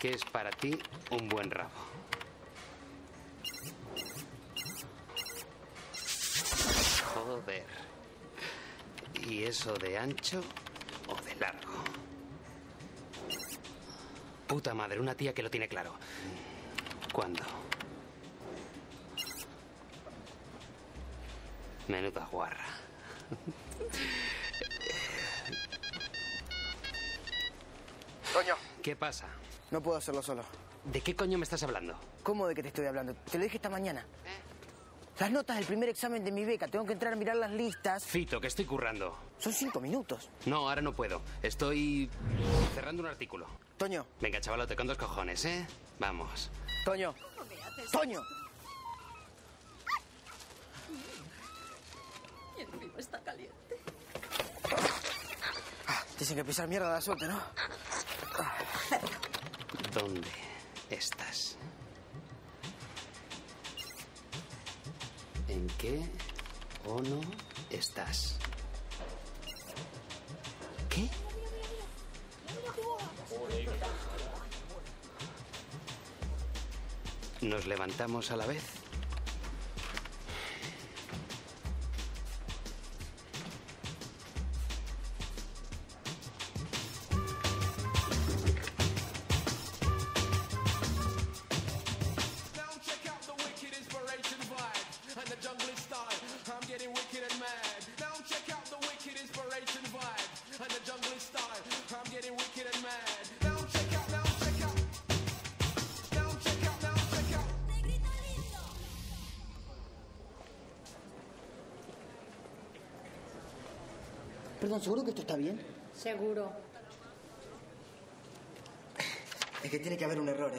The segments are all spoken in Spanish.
¿Y qué es para ti un buen rabo? Joder. ¿Y eso de ancho o de largo? Puta madre, una tía que lo tiene claro. ¿Cuándo? Menuda guarra. Coño, ¿Qué pasa? No puedo hacerlo solo. ¿De qué coño me estás hablando? ¿Cómo de qué te estoy hablando? Te lo dije esta mañana. Las notas del primer examen de mi beca. Tengo que entrar a mirar las listas. Fito, que estoy currando. Son cinco minutos. No, ahora no puedo. Estoy cerrando un artículo. Toño, Venga, chavalote, con dos cojones, ¿eh? Vamos. Toño. Toño. Y el vino está caliente. Ah, Dicen que pisar mierda da suerte, ¿no? ¿Dónde estás? ¿En qué o no estás? ¿Qué? ¿Nos levantamos a la vez?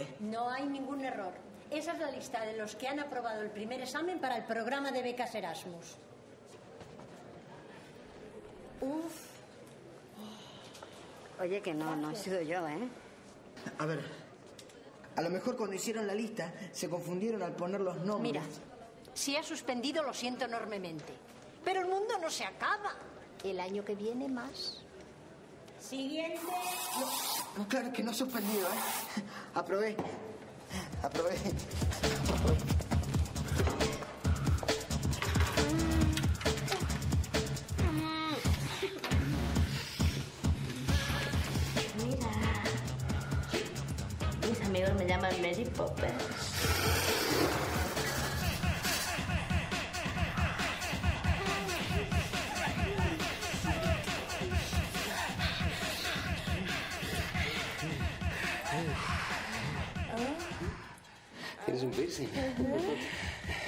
¿Eh? No hay ningún error. Esa es la lista de los que han aprobado el primer examen para el programa de becas Erasmus. Uf. Oye, que no, no he sido yo, ¿eh? A ver, a lo mejor cuando hicieron la lista se confundieron al poner los nombres. Mira, si ha suspendido lo siento enormemente. Pero el mundo no se acaba. El año que viene más. Siguiente. No, claro que no suspendido, ¿eh? Aprobé. Aprobé. Mis amigos me llaman Mary Poppins.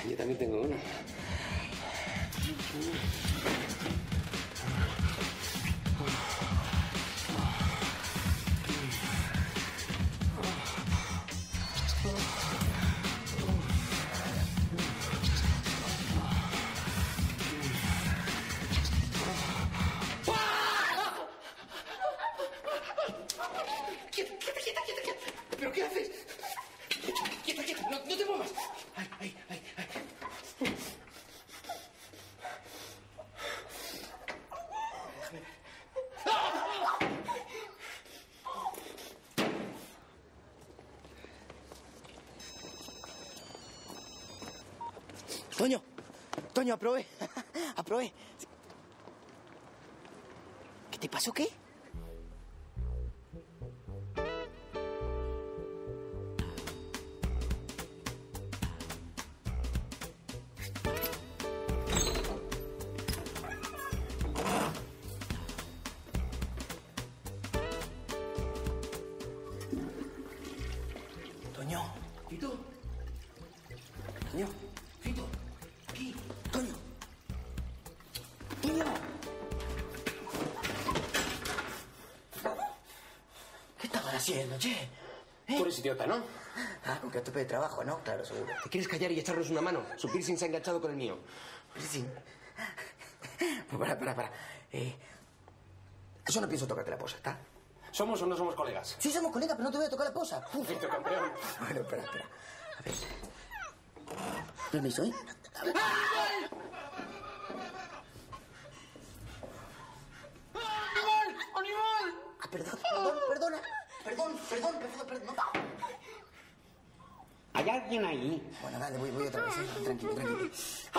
Yo también tengo uno. Toño, aprobé. aprobé. ¿Qué te pasó qué? Idiota, ¿no? Ah, con que a tope de trabajo, ¿no? Claro, seguro. ¿Te quieres callar y echarnos una mano? Su piercing se ha enganchado con el mío. Sí. Pues para, para, para. Eh, yo no pienso tocarte la posa, ¿está? ¿Somos o no somos colegas? Sí, somos colegas, pero no te voy a tocar la posa. Uf. Fito, campeón. Bueno, espera, espera. A ver. Permiso, ¿eh? Ah, perdón, perdón, perdona. Perdón, perdón, perdón, perdón. ¿Hay alguien ahí? Bueno, dale, voy, voy otra vez. ¿eh? Tranquilo, tranquilo. Es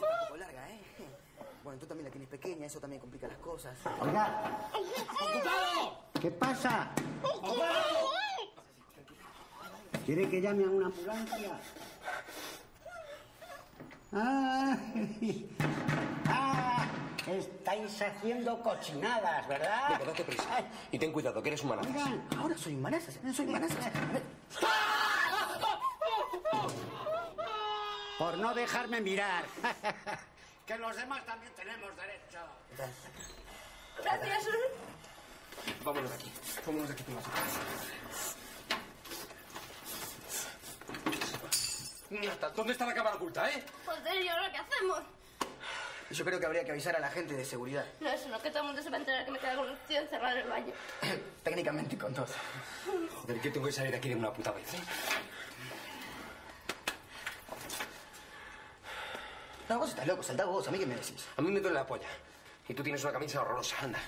un poco larga, ¿eh? Bueno, tú también la tienes pequeña, eso también complica las cosas. Oiga. ¿Qué pasa? ¿Quiere que llame a una ambulancia? Ah, ah, estáis haciendo cochinadas, ¿verdad? Venga, date prisa. Y ten cuidado, que eres humana. Oigan, Ahora soy manazas, ¿eh? soy manazas. A ver. Por no dejarme mirar. que los demás también tenemos derecho. Gracias. Vámonos de aquí. Vámonos de aquí, Tomás. Nata, ¿dónde está la cámara oculta, eh? Joder, ¿y ahora qué hacemos? Yo creo que habría que avisar a la gente de seguridad. No, eso no, que todo el mundo se va a enterar que me queda con un tío encerrado en el baño. Técnicamente con dos. Joder, que tengo que salir de aquí de una puta vez, ¿eh? No, vos estás loco, saltá vos, a mí qué me decís. A mí me duele la polla. Y tú tienes una camisa horrorosa, anda.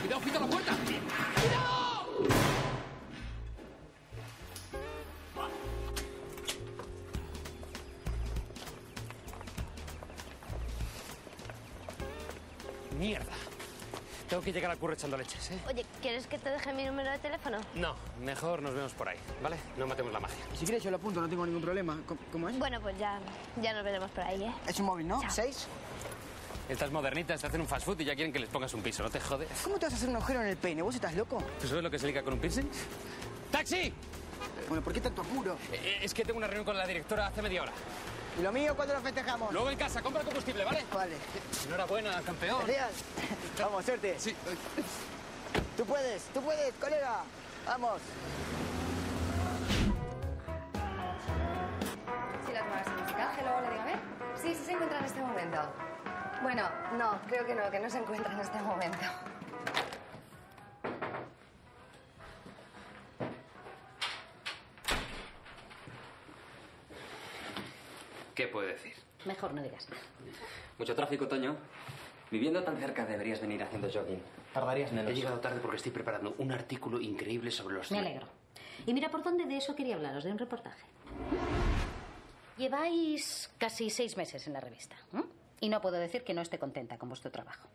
¡Cuidado, Fito, la puerta! Mierda. Que llegar al curro echando leches, ¿eh? Oye, ¿quieres que te deje mi número de teléfono? No, mejor nos vemos por ahí, ¿vale? No matemos la magia. Si quieres yo lo apunto, no tengo ningún problema. ¿Cómo, cómo es? Bueno, pues ya, ya nos veremos por ahí, ¿eh? Es un móvil, ¿no? Chao. ¿Seis? Estas modernitas te hacen un fast food y ya quieren que les pongas un piso, ¿no te jodes? ¿Cómo te vas a hacer un agujero en el peine? ¿Vos estás loco? ¿Tú sabes lo que se liga con un piercing? ¡Taxi! Bueno, ¿por qué tanto apuro? Eh, es que tengo una reunión con la directora hace media hora. ¿Y lo mío cuándo lo festejamos? Luego en casa, compra combustible, ¿vale? Vale. Enhorabuena, campeón. Genial. Vamos, suerte. Sí. Tú puedes, tú puedes, colega. Vamos. Si las vas a buscar, hello, le dígame. Sí, sí se encuentra en este momento. Bueno, no, creo que no, que no se encuentra en este momento. ¿Qué puede decir? Mejor no digas nada. Mucho tráfico, Toño. Viviendo tan cerca deberías venir haciendo jogging. Tardarías He menos. llegado tarde porque estoy preparando un artículo increíble sobre los... Me alegro. Y mira por dónde de eso quería hablaros, de un reportaje. Lleváis casi seis meses en la revista. ¿m? Y no puedo decir que no esté contenta con vuestro trabajo.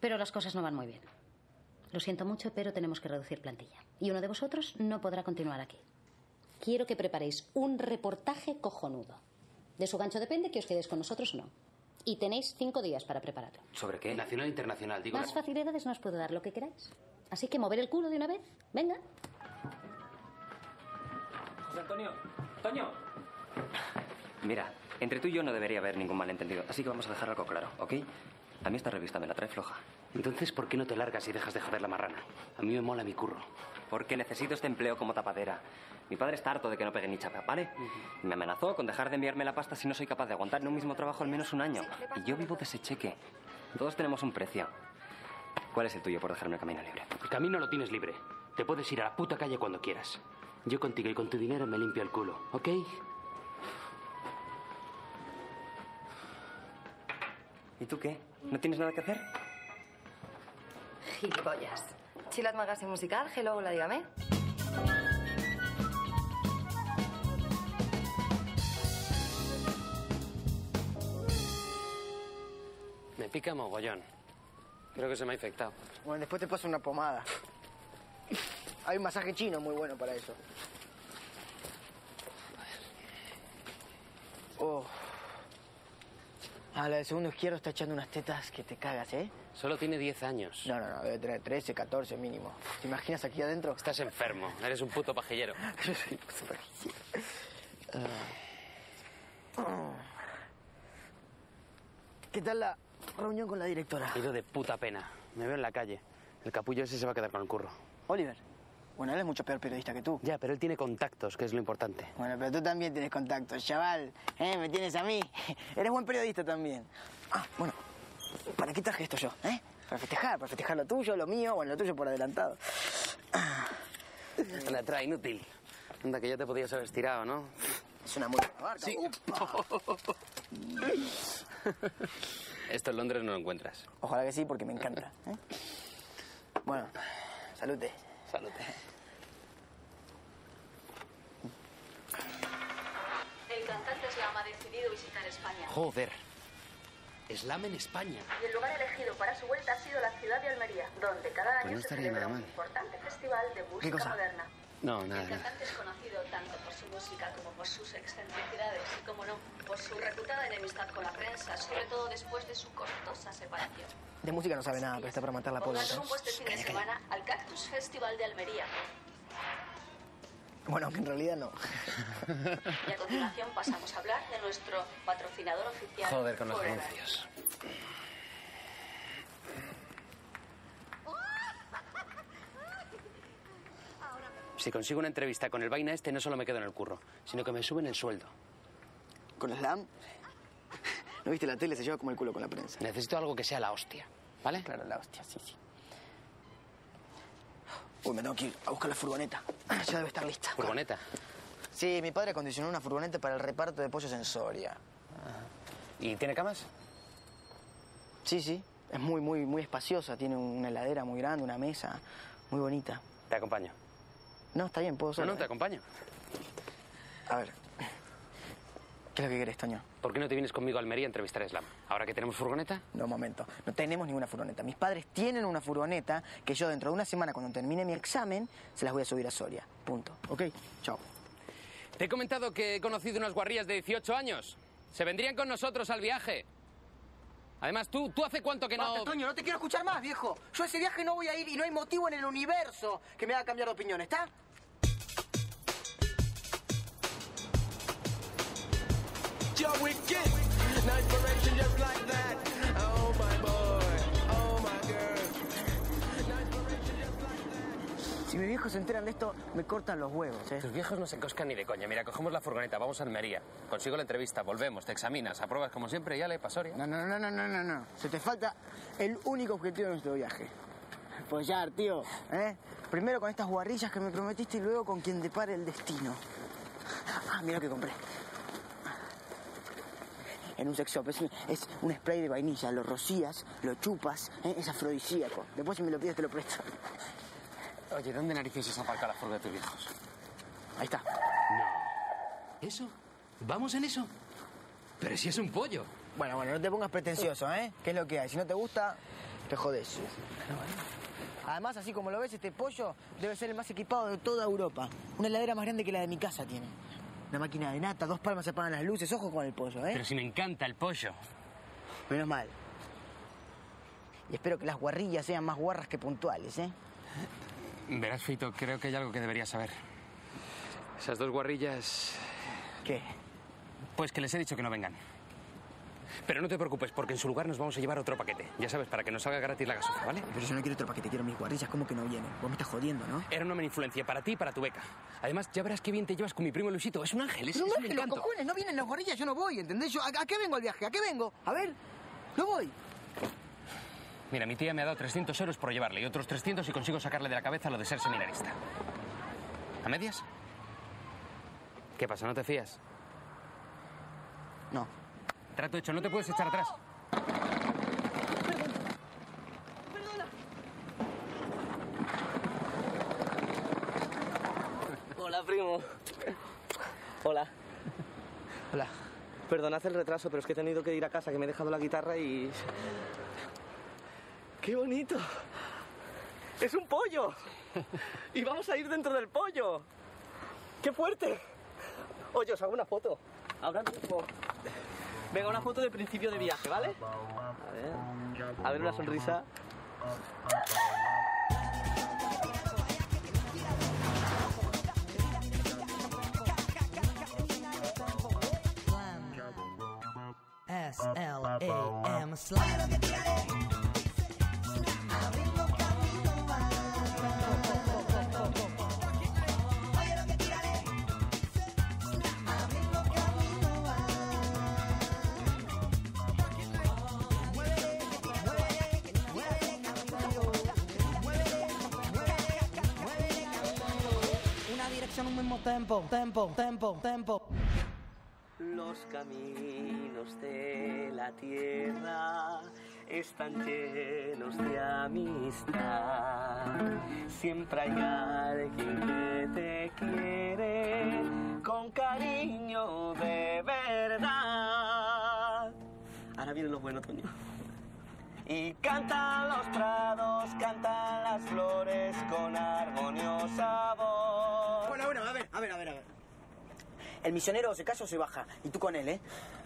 Pero las cosas no van muy bien. Lo siento mucho, pero tenemos que reducir plantilla. Y uno de vosotros no podrá continuar aquí. Quiero que preparéis un reportaje cojonudo. De su gancho depende que os quedéis con nosotros o no. Y tenéis cinco días para prepararlo. ¿Sobre qué? Nacional e internacional, digo. Más facilidades no os puedo dar lo que queráis. Así que mover el culo de una vez. Venga. José Antonio. Toño. Mira, entre tú y yo no debería haber ningún malentendido, así que vamos a dejar algo claro, ¿ok? A mí esta revista me la trae floja. Entonces, ¿por qué no te largas y dejas de joder la marrana? A mí me mola mi curro. Porque necesito este empleo como tapadera. Mi padre está harto de que no pegue ni chapa, ¿vale? Me amenazó con dejar de enviarme la pasta si no soy capaz de aguantar en un mismo trabajo al menos un año. Y yo vivo de ese cheque. Todos tenemos un precio. ¿Cuál es el tuyo por dejarme el camino libre? El camino lo tienes libre. Te puedes ir a la puta calle cuando quieras. Yo contigo y con tu dinero me limpio el culo, ¿ok? ¿Y tú qué? ¿No tienes nada que hacer? Gilipollas. Chilat Magazine Musical, hello, hola, dígame. Me pica mogollón. Creo que se me ha infectado. Bueno, después te paso una pomada. Hay un masaje chino muy bueno para eso. Oh. Ah, la del segundo izquierdo está echando unas tetas que te cagas, ¿eh? Solo tiene 10 años. No, no, no, debe tener 13, 14 mínimo. ¿Te imaginas aquí adentro? Estás enfermo. Eres un puto pajillero. Yo soy súper Ah. ¿Qué tal la reunión con la directora? He ido de puta pena. Me veo en la calle. El capullo ese se va a quedar con el curro. Oliver. Bueno, él es mucho peor periodista que tú. Ya, pero él tiene contactos, que es lo importante. Bueno, pero tú también tienes contactos, chaval. ¿Eh? ¿Me tienes a mí? Eres buen periodista también. Ah, bueno. ¿Para qué traje esto yo? ¿Eh? Para festejar, para festejar lo tuyo, lo mío, bueno, lo tuyo por adelantado. La trae inútil. Anda, que ya te podías haber estirado, ¿no? Es una muy. Sí. Esto en Londres no lo encuentras. Ojalá que sí, porque me encanta. ¿eh? Bueno, salute. Salud. El cantante Slam ha decidido visitar España. Joder. Slam en España. Y el lugar elegido para su vuelta ha sido la ciudad de Almería, donde cada Pues año no se celebra un importante festival de música cosa? moderna. No, nada, El nada. cantante es conocido tanto por su música como por sus excentricidades y, como no, por su reputada enemistad con la prensa, sobre todo después de su costosa separación. De música no sabe nada, pero está para matar la. Pongan rumbo este fin de semana al Cactus Festival de Almería. Bueno, aunque en realidad no. Y a continuación pasamos a hablar de nuestro patrocinador oficial. Joder con los anuncios. Si consigo una entrevista con el vaina este, no solo me quedo en el curro, sino que me suben el sueldo. ¿Con Slam? ¿No viste la tele? Se lleva como el culo con la prensa. Necesito algo que sea la hostia, ¿vale? Claro, la hostia, sí, sí. Uy, me tengo que ir a buscar la furgoneta. Ya debe estar lista. Furgoneta. Sí, mi padre acondicionó una furgoneta para el reparto de pollos en Soria. ¿Y tiene camas? Sí, sí. Es muy, muy, muy espaciosa. Tiene una heladera muy grande, una mesa muy bonita. Te acompaño. No, está bien, puedo No, solo. no, te acompaño. A ver. ¿Qué es lo que querés, Toño? ¿Por qué no te vienes conmigo a Almería a entrevistar a Slam? Ahora que tenemos furgoneta. No, un momento. No tenemos ninguna furgoneta. Mis padres tienen una furgoneta que yo dentro de una semana, cuando termine mi examen, se las voy a subir a Soria. Punto. ¿Ok? Chao. Te he comentado que he conocido unas guarrillas de 18 años. Se vendrían con nosotros al viaje. Además, tú, ¿tú hace cuánto que no...? Basta, Toño, no te quiero escuchar más, viejo. Yo a ese viaje no voy a ir y no hay motivo en el universo que me haga cambiar de opinión, ¿está? You're wicked. No inspiration just like that. Oh my boy. Oh my girl. Si mis viejos se enteran de esto, me cortan los huevos, ¿eh? Tus viejos no se encoscan ni de coña. Mira, cogemos la furgoneta, vamos a Almería. Consigo la entrevista, volvemos, te examinas, apruebas como siempre y ya le pasoria. No, no, no, no, no, no, no. Se te falta el único objetivo de nuestro viaje. Follar, tío. ¿eh? Primero con estas guarrillas que me prometiste y luego con quien depare el destino. Ah, mira lo que compré. En un sex shop. Es un, es un spray de vainilla. Lo rocías, lo chupas. ¿eh? Es afrodisíaco. Después si me lo pides te lo presto. Oye, ¿dónde narices se aparca la furgo de tus viejos? Ahí está. ¿Eso? ¿Vamos en eso? Pero si es un pollo. Bueno, bueno, no te pongas pretencioso, ¿eh? ¿Qué es lo que hay? Si no te gusta, te jodes. Además, así como lo ves, este pollo debe ser el más equipado de toda Europa. Una heladera más grande que la de mi casa tiene. Una máquina de nata, dos palmas se apagan las luces. Ojo con el pollo, ¿eh? Pero si me encanta el pollo. Menos mal. Y espero que las guarrillas sean más guarras que puntuales, ¿eh? Verás, Fito, creo que hay algo que deberías saber. Esas dos guarrillas... ¿Qué? Pues que les he dicho que no vengan. Pero no te preocupes, porque en su lugar nos vamos a llevar otro paquete. Ya sabes, para que nos salga gratis la gasolina, ¿vale? Pero yo no quiero otro paquete, quiero mis guarrillas. ¿Cómo que no vienen? Vos me estás jodiendo, ¿no? Era una buena influencia para ti y para tu beca. Además, ya verás qué bien te llevas con mi primo Luisito. Es un ángel, es, un que los cojones, no vienen las guarrillas, yo no voy, ¿entendés? Yo, ¿a, a qué vengo al viaje? ¿A qué vengo? A ver, no voy. Mira, mi tía me ha dado 300 euros por llevarle y otros 300 si consigo sacarle de la cabeza lo de ser seminarista. ¿A medias? ¿Qué pasa? ¿No te fías? No. Trato hecho, no te puedes echar atrás. Hola, primo. Hola. Hola. Perdonad el retraso, pero es que he tenido que ir a casa, que me he dejado la guitarra y... ¡Qué bonito! ¡Es un pollo! ¡Y vamos a ir dentro del pollo! ¡Qué fuerte! Oye, os hago una foto. Ahora mismo. Venga, una foto de principio de viaje, ¿vale? A ver. A ver una sonrisa. S L A M tempo, tempo, tempo, tempo. Los caminos de la tierra están llenos de amistad. Siempre hay alguien que te quiere con cariño de verdad. Ahora viene lo bueno, Toño. Y cantan los prados, cantan las flores con armoniosa voz. Bueno, bueno, a ver, a ver, a ver, a ver. El misionero se casa o se baja. Y tú con él, ¿eh?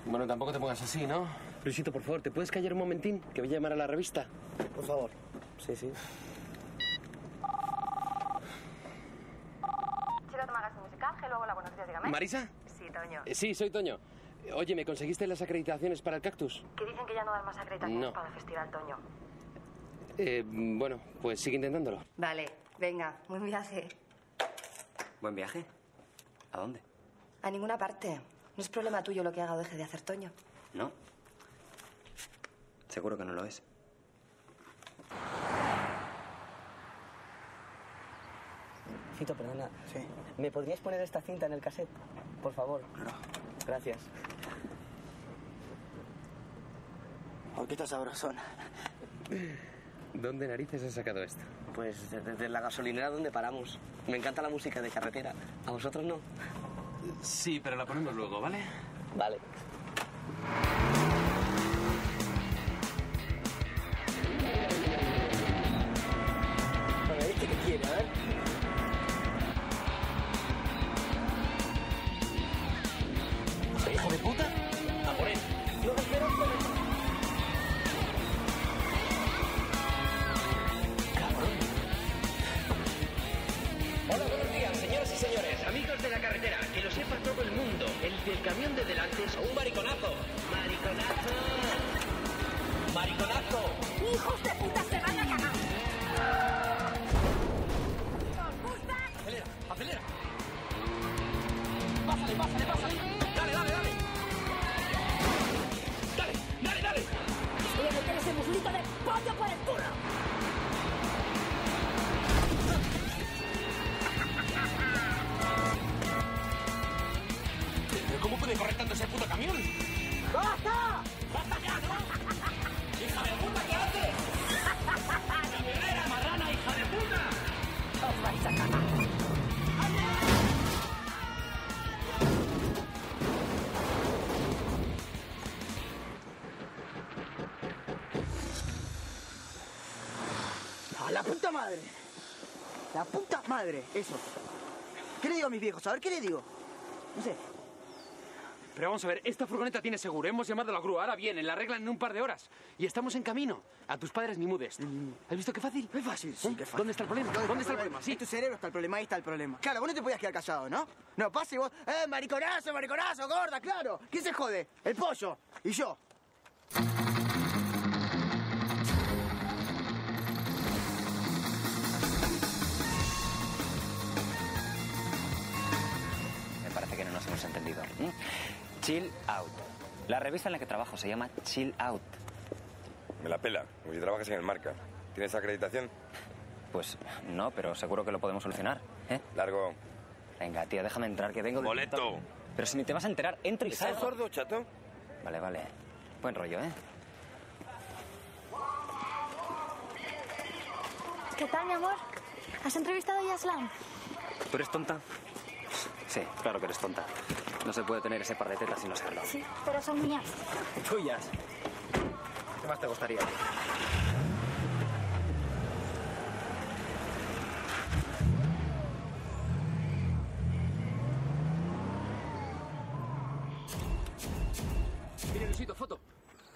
Bueno, tampoco te pongas así, ¿no? Luisito, por favor, ¿te puedes callar un momentín? Que voy a llamar a la revista. Por favor. Sí, sí. Magazine musical, hello, hola, buenos días, dígame. ¿Marisa? Sí, Toño. Eh, sí, soy Toño. Oye, ¿me conseguiste las acreditaciones para el cactus? Que dicen que ya no dan más acreditaciones No. para el festival, Toño. Eh, bueno, pues sigue intentándolo. Vale, venga, buen viaje. ¿Buen viaje? ¿A dónde? A ninguna parte. No es problema tuyo lo que haga o deje de hacer Toño. ¿No? Seguro que no lo es. Fito, perdona. ¿Me podrías poner esta cinta en el cassette? Por favor. Gracias. ¿Por qué estás sabrosona? ¿Dónde narices has sacado esto? Pues desde la gasolinera donde paramos. Me encanta la música de carretera. ¿A vosotros no? Sí, pero la ponemos luego, ¿vale? Vale. Pásale, pásale, pásale. Dale, dale, dale. Dale, dale, dale. Voy a meter ese muslito de pollo por el culo. ¿Pero cómo puede correr tanto ese puto camión? ¡Basta! Eso. ¿Qué le digo a mis viejos? A ver, ¿qué le digo? No sé. Pero vamos a ver, esta furgoneta tiene seguro. Hemos llamado a la grúa. Ahora vienen, la arreglan en un par de horas. Y estamos en camino. A tus padres ni mudes. ¿Has visto qué fácil? Es fácil, sí, ¿Eh? qué fácil. ¿Dónde está el problema? ¿Dónde está el problema? Sí. En tu cerebro está el problema, ahí está el problema. Claro, vos no te podías quedar callado, ¿no? No, pasa y vos, ¡eh, mariconazo, mariconazo, gorda, claro! ¿Quién se jode? El pollo. Y yo. Entendido. ¿m? Chill Out. La revista en la que trabajo se llama Chill Out. Me la pela, como si trabajas en el marca. ¿Tienes acreditación? Pues no, pero seguro que lo podemos solucionar. ¿eh? Largo. Venga, tío, déjame entrar, que vengo... Boleto. Pero si ni te vas a enterar, entro y ¿Estás salgo. sordo, chato? Vale, vale. Buen rollo, ¿eh? ¿Qué tal, mi amor? ¿Has entrevistado ya a Slam? ¿Tú eres tonta? Sí, claro que eres tonta. No se puede tener ese par de tetas sin no serlo. Sí, pero son mías. Tuyas. ¿Qué más te gustaría? Mira, Luisito, foto.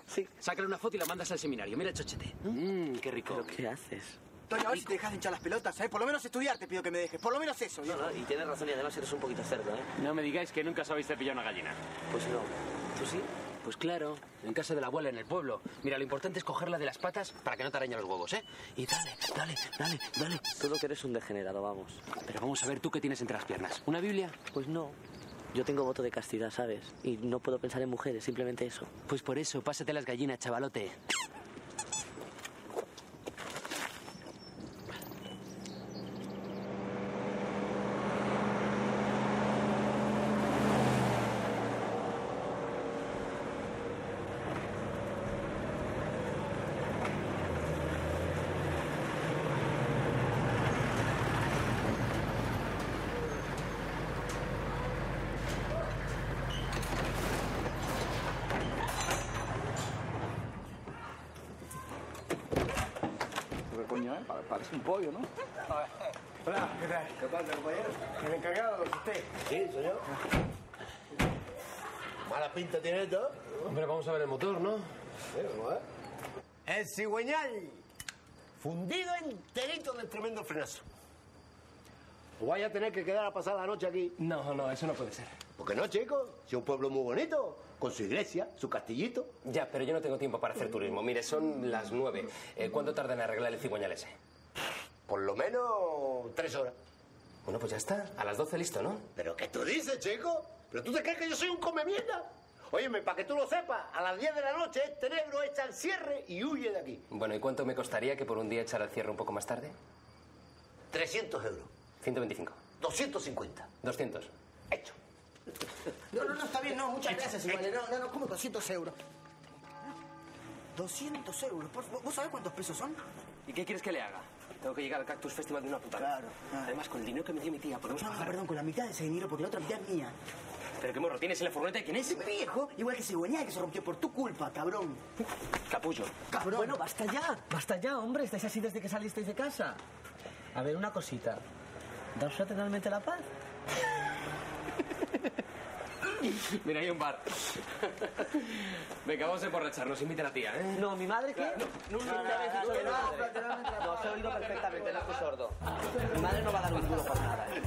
Sí. Sácale una foto y la mandas al seminario. Mira el chochete. Mmm, qué rico. ¿Pero qué haces? Toño, a ver si te dejas de hinchar las pelotas, ¿sabes? Por lo menos estudiar te pido que me dejes. Por lo menos eso. No, no, y tienes razón y además eres un poquito cerdo, ¿eh? No me digáis que nunca sabéis cepillar una gallina. Pues no. ¿Tú sí? Pues claro, en casa de la abuela en el pueblo. Mira, lo importante es cogerla de las patas para que no te arañen los huevos, ¿eh? Y dale, dale, dale, dale. Tú lo que eres un degenerado, vamos. Pero vamos a ver tú qué tienes entre las piernas. ¿Una Biblia? Pues no. Yo tengo voto de castidad, ¿sabes? Y no puedo pensar en mujeres, simplemente eso. Pues por eso, pásate las gallinas, chavalote. ¿Qué coño, eh? Pa- Parece un pollo, ¿no? Hola, ¿qué tal? ¿Qué pasa, compañero? El encargado usted. Sí, soy yo. Mala pinta tiene esto. Hombre, vamos a ver el motor, ¿no? El cigüeñal. Fundido enterito del tremendo frenazo. ¿O vaya a tener que quedar a pasar la noche aquí? No, no, eso no puede ser. ¿Por qué no, chico? Si es un pueblo muy bonito, con su iglesia, su castillito. Ya, pero yo no tengo tiempo para hacer turismo. Mire, son las nueve. Eh, ¿Cuánto tarda en arreglar el cigüeñal ese? Por lo menos tres horas. Bueno, pues ya está. A las doce listo, ¿no? ¿Pero qué tú dices, chico? ¿Pero tú te crees que yo soy un come mierda? Óyeme, para que tú lo sepas, a las 10 de la noche este negro echa el cierre y huye de aquí. Bueno, ¿y cuánto me costaría que por un día echara el cierre un poco más tarde? 300 euros. 125. 250. 200. No, no, no, está bien, no, muchas gracias, igual. No, no, no, como 200 euros. 200 euros. Por- ¿Vos sabés cuántos pesos son? ¿Y qué quieres que le haga? Tengo que llegar al Cactus Festival de una puta vez. Claro, claro. Además, con el dinero que me dio mi tía, podemos No, pagar. perdón, con la mitad de ese dinero, porque la otra mitad es mía. ¿Pero qué morro tienes en la furgoneta de quién es? Ese viejo, igual que Cigüeñal, que se rompió por tu culpa, cabrón. Capullo. Cabrón. Bueno, basta ya, basta ya, hombre. Estáis así desde que salisteis de casa. A ver, una cosita. ¿Daos totalmente la paz? Mira, hay un bar. Venga, vamos a emborracharnos. Invita a la tía, ¿eh? No, ¿mi madre qué? No, no, No, no, no, no, no, no, os he oído perfectamente, no estoy sordo. Mi madre no va a dar un duro por nada. ¿eh?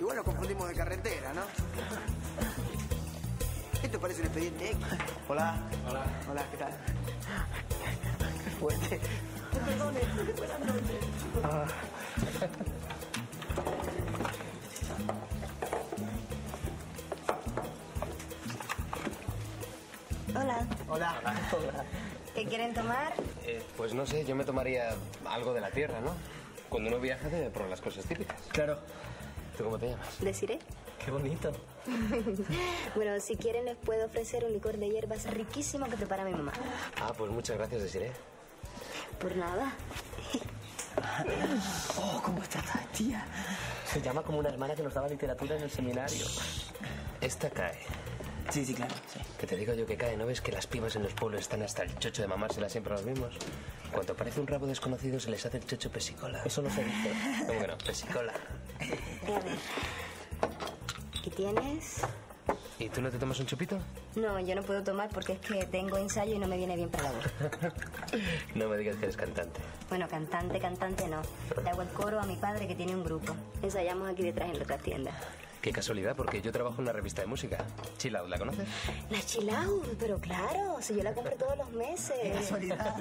Igual nos confundimos de carretera, ¿no? Esto parece un expediente X. Hola. Hola. Hola, ¿qué tal? Fuerte. Perdone, buenas noches. Ah. Hola. Hola. ¿Qué quieren tomar? Eh, pues no sé, yo me tomaría algo de la tierra, ¿no? Cuando uno viaja debe probar las cosas típicas. Claro. ¿Tú cómo te llamas? ¿Deciré? Qué bonito. bueno, si quieren les puedo ofrecer un licor de hierbas riquísimo que prepara mi mamá. Ah, pues muchas gracias, Desiree. Por nada. Oh, ¿cómo está esta tía? Se llama como una hermana que nos daba literatura en el seminario. Esta cae. Sí, sí, claro. Sí. Que te digo yo que cae, ¿no ves que las pibas en los pueblos están hasta el chocho de mamárselas siempre a los mismos? Cuando aparece un rabo desconocido se les hace el chocho pesicola. Eso no se dice. ¿Cómo que no? Pesicola. A ver. Aquí tienes. ¿Y tú no te tomas un chupito? No, yo no puedo tomar porque es que tengo ensayo y no me viene bien para la voz. No me digas que eres cantante. Bueno, cantante, cantante no. Le hago el coro a mi padre que tiene un grupo. Ensayamos aquí detrás en la otra tienda. Qué casualidad, porque yo trabajo en una revista de música. Chill Out, ¿la conoces? La Chilau, pero claro, si yo la compro todos los meses. Qué casualidad.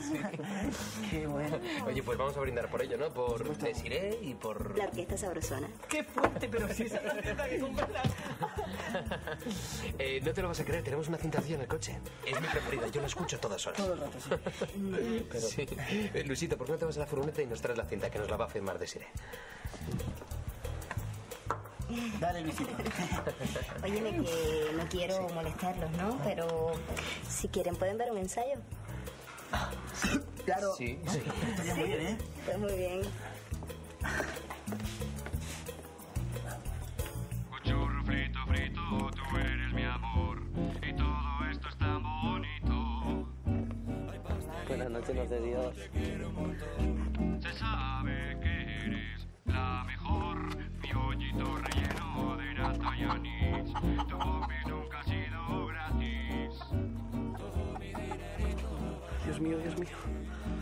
Qué bueno. Oye, pues vamos a brindar por ello, ¿no? Por Desiree y por... La orquesta sabrosona. ¡Qué fuerte! Pero si esa receta que compras. Eh, no te lo vas a creer, tenemos una cinta vacía en el coche. Es mi preferida, yo la escucho todas horas. Todo el rato, sí. Pero... Sí. Eh, Luisito, ¿por qué no te vas a la furgoneta y nos traes la cinta que nos la va a firmar Desiree? Dale, Luisito. Óyeme que no quiero molestarlos, ¿no? Pero si quieren pueden ver un ensayo. Claro. Sí, sí. Estaría muy bien, ¿eh? Pues muy bien. Churro frito, frito, tú eres mi amor. Y todo esto es tan bonito. Buenas noches, los de Dios. Se sabe que eres la mejor. Mi hoyito relleno de nata y anís. Tu hobby nunca ha sido gratis. Dios mío, Dios mío.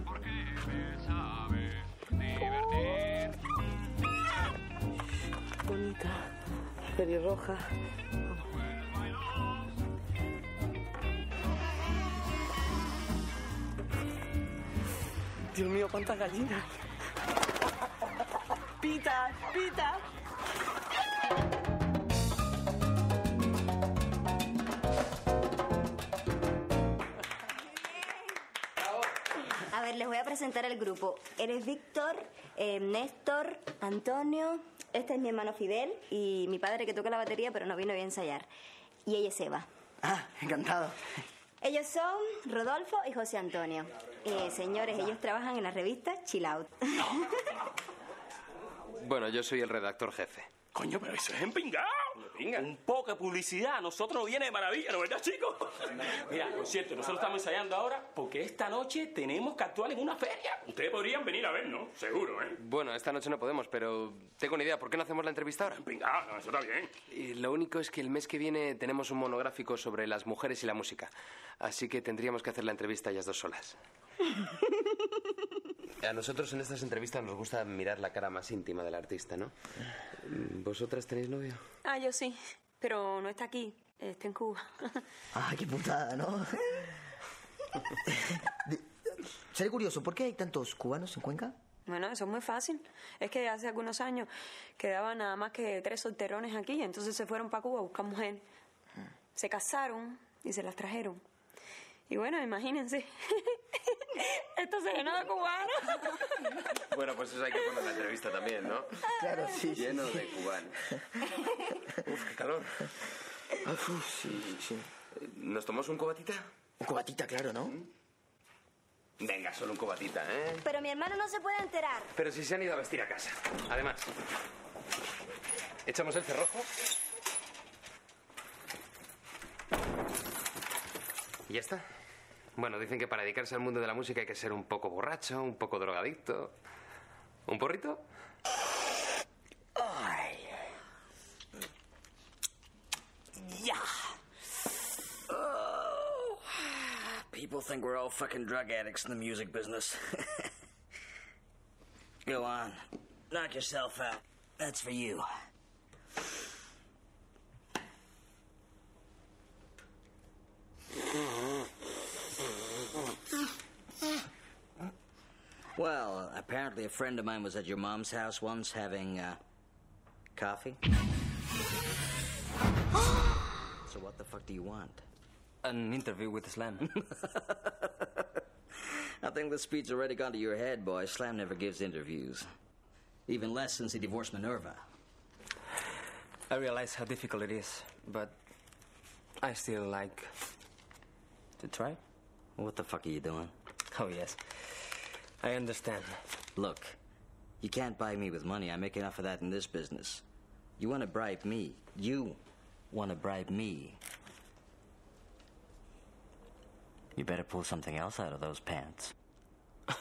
Porque me sabes divertir. Bonita. Pelirroja. Dios mío, cuántas gallinas. Pita, pita. A ver, les voy a presentar el grupo. Eres Víctor, eh, Néstor, Antonio. Este es mi hermano Fidel y mi padre que toca la batería, pero no vino hoy a ensayar. Y ella es Eva. Ah, encantado. Ellos son Rodolfo y José Antonio. Eh, señores, ellos trabajan en la revista Chill Out. Bueno, yo soy el redactor jefe. Coño, pero eso es empingado. Un poco de publicidad. A nosotros nos viene de maravilla, ¿no verdad, chicos? Mira, por cierto, nosotros estamos ensayando ahora porque esta noche tenemos que actuar en una feria. Ustedes podrían venir a vernos, seguro, ¿eh? Bueno, esta noche no podemos, pero tengo una idea. ¿Por qué no hacemos la entrevista ahora? Empingado, eso está bien. Y lo único es que el mes que viene tenemos un monográfico sobre las mujeres y la música. Así que tendríamos que hacer la entrevista ellas dos solas. A nosotros en estas entrevistas nos gusta mirar la cara más íntima del artista, ¿no? ¿Vosotras tenéis novio? Ah, yo sí, pero no está aquí, está en Cuba. Ah, qué putada, ¿no? Seré curioso, ¿por qué hay tantos cubanos en Cuenca? Bueno, eso es muy fácil. Es que hace algunos años quedaban nada más que tres solterones aquí, entonces se fueron para Cuba a buscar mujer. Se casaron y se las trajeron. Y bueno, imagínense. Esto se llenó de cubanos. Bueno, pues eso hay que poner en la entrevista también, ¿no? Claro, sí, Lleno sí. de cubanos. Uf, qué calor. Uf, sí, sí. ¿Nos tomamos un cobatita? Un cobatita, claro, ¿no? Venga, solo un cobatita, ¿eh? Pero mi hermano no se puede enterar. Pero si se han ido a vestir a casa. Además, echamos el cerrojo. Y ya está. Bueno, dicen que para dedicarse al mundo de la música hay que ser un poco borracho, un poco drogadicto. ¿Un porrito? Yeah. Oh. People think we're all fucking drug addicts in the music business. Go on. Knock yourself out. That's for you. Well, apparently a friend of mine was at your mom's house once having, uh, coffee. so what the fuck do you want? An interview with Slam. I think the speed's already gone to your head, boy. Slam never gives interviews. Even less since he divorced Minerva. I realize how difficult it is, but I still like to try. What the fuck are you doing? Oh, yes. I understand. Look, you can't buy me with money. I make enough of that in this business. You want to bribe me. You want to bribe me. You better pull something else out of those pants.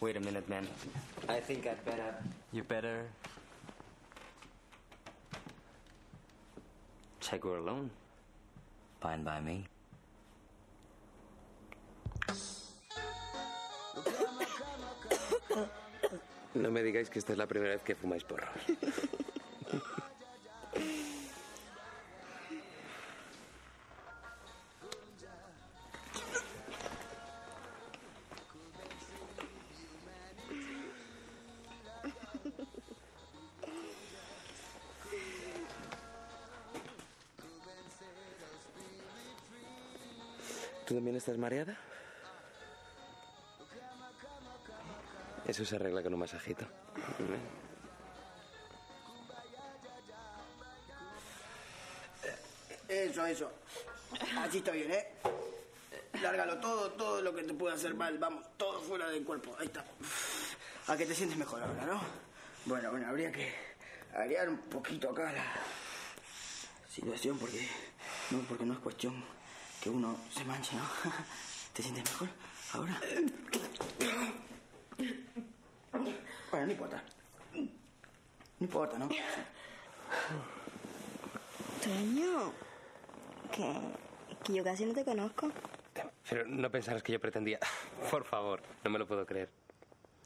Wait a minute, man. I think I'd better. You better. Check we're alone. Fine by me. No me digáis que esta es la primera vez que fumáis porros. ¿Tú también estás mareada? Eso se arregla con un masajito. Eso, eso. Así está bien, ¿eh? Lárgalo todo, todo lo que te pueda hacer mal. Vamos, todo fuera del cuerpo. Ahí está. A que te sientes mejor ahora, ¿no? Bueno, bueno, habría que agregar un poquito acá la situación porque no, porque no es cuestión que uno se manche, ¿no? ¿Te sientes mejor ahora? Bueno, no importa. No importa, ¿no? Toño, que, que yo casi no te conozco. Pero no pensarás que yo pretendía. Por favor, no me lo puedo creer.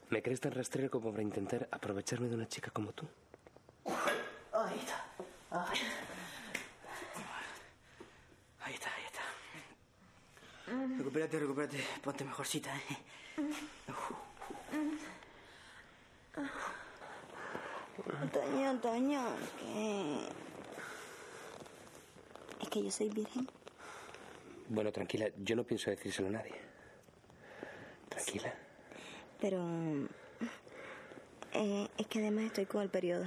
¿Me crees tan rastrero como para intentar aprovecharme de una chica como tú? Ahí está. Ahí, ahí está, ahí está. Recupérate, recupérate. Ponte mejorcita, ¿eh? Toño, Toño, que... Es que yo soy virgen. Bueno, tranquila, yo no pienso decírselo a nadie. Tranquila. Pero... eh, es que además estoy con el periodo.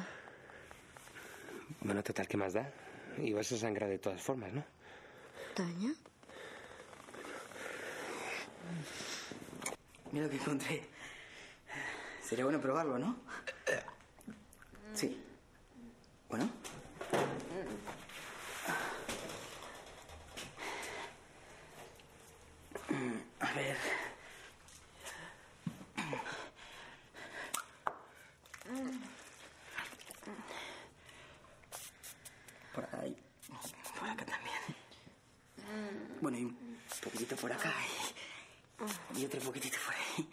Bueno, total, ¿qué más da? Y vas a sangrar de todas formas, ¿no? Toño. Mira lo que encontré. Sería bueno probarlo, ¿no? Sí. Bueno. Mm, A ver. Por ahí. Por acá también. Bueno, y un poquitito por acá. Y, y otro poquitito por ahí.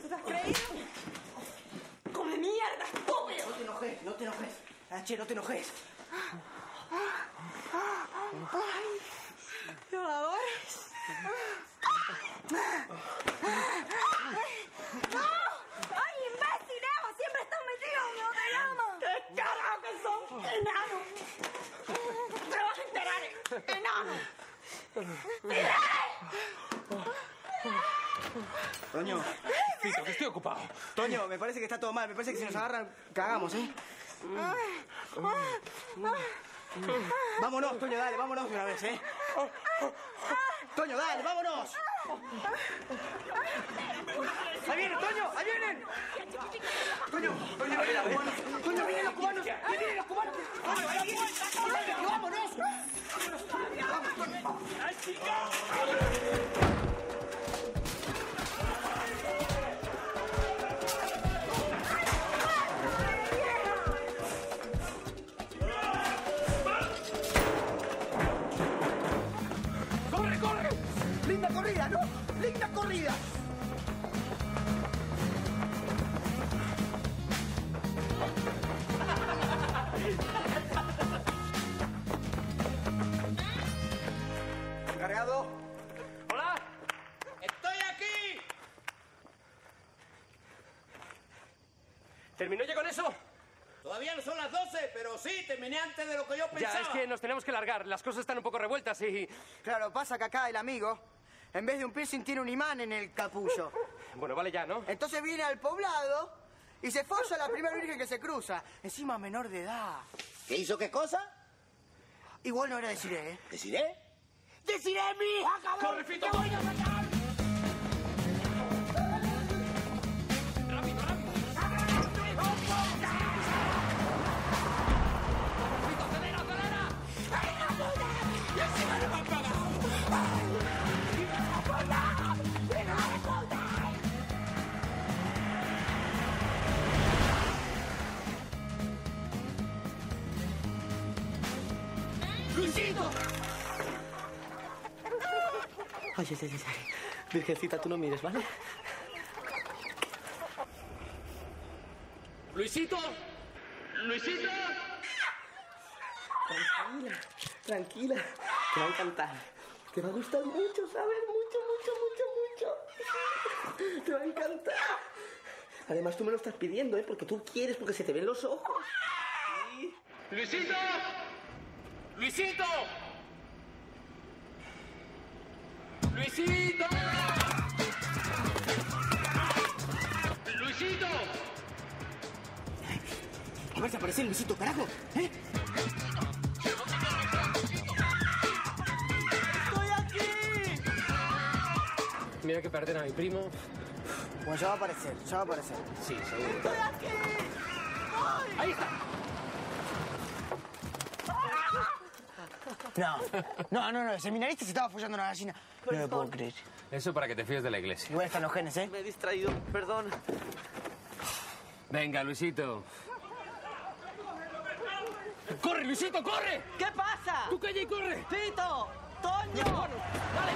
¿Tú te has creído? ¡Come mierda, estúpido! No te enojes, no te enojes. H, no te enojes. ¡Ay! ¡Violadores! ¡No! ¡Ay, imbécil, Eva! ¡Siempre estás metido no te llaman! ¿Qué carajo que son? ¡Enano! ¡Te vas a enterar! ¡Enano! Toño. Fito, que estoy ocupado. Toño, me parece que está todo mal. Me parece que si nos agarran, cagamos, ¿eh? Vámonos, Toño, dale, vámonos de una vez, ¿eh? Toño, dale, vámonos. ¡Ahí vienen, Toño! ¡Ahí vienen! Toño, Toño, vienen los cubanos. Toño, vienen los cubanos. ¡Ahí vienen los cubanos! ¡Toño, ahí vienen! ¡Toño, vámonos! ¡Ay, ¡Corre, tenemos que largar. Las cosas están un poco revueltas y... Claro, pasa que acá el amigo, en vez de un piercing, tiene un imán en el capullo. Bueno, vale ya, ¿no? Entonces viene al poblado y se folla a la primera virgen que se cruza. Encima menor de edad. ¿Qué hizo qué cosa? Igual no era deciré, ¿eh? ¿Deciré? ¡Deciré, mi hija, cabrón! ¡Corre, Fito! ¡Te voy a sacar! Ay, ay, ay, ay. Virgencita, tú no mires, ¿vale? Luisito. Luisito. Tranquila, tranquila. Te va a encantar. Te va a gustar mucho, ¿sabes? Mucho, mucho, mucho, mucho. Te va a encantar. Además, tú me lo estás pidiendo, ¿eh? Porque tú quieres, porque se te ven los ojos. Luisito. Luisito. Luisito. Luisito. A ver si aparece el Luisito, carajo. ¿Eh? Mira que perder a mi primo. Pues ya va a aparecer, ya va a aparecer. Sí, seguro. Ahí está. No, no, no, no, el seminarista se estaba follando una gallina. No me puedo creer. Eso para que te fíes de la iglesia. Igual están los genes, ¿eh? Me he distraído, perdón. Venga, Luisito. ¡Corre, Luisito, corre! ¿Qué pasa? ¡Tú calla y corre! ¡Tito! ¡Toño! ¡Vale!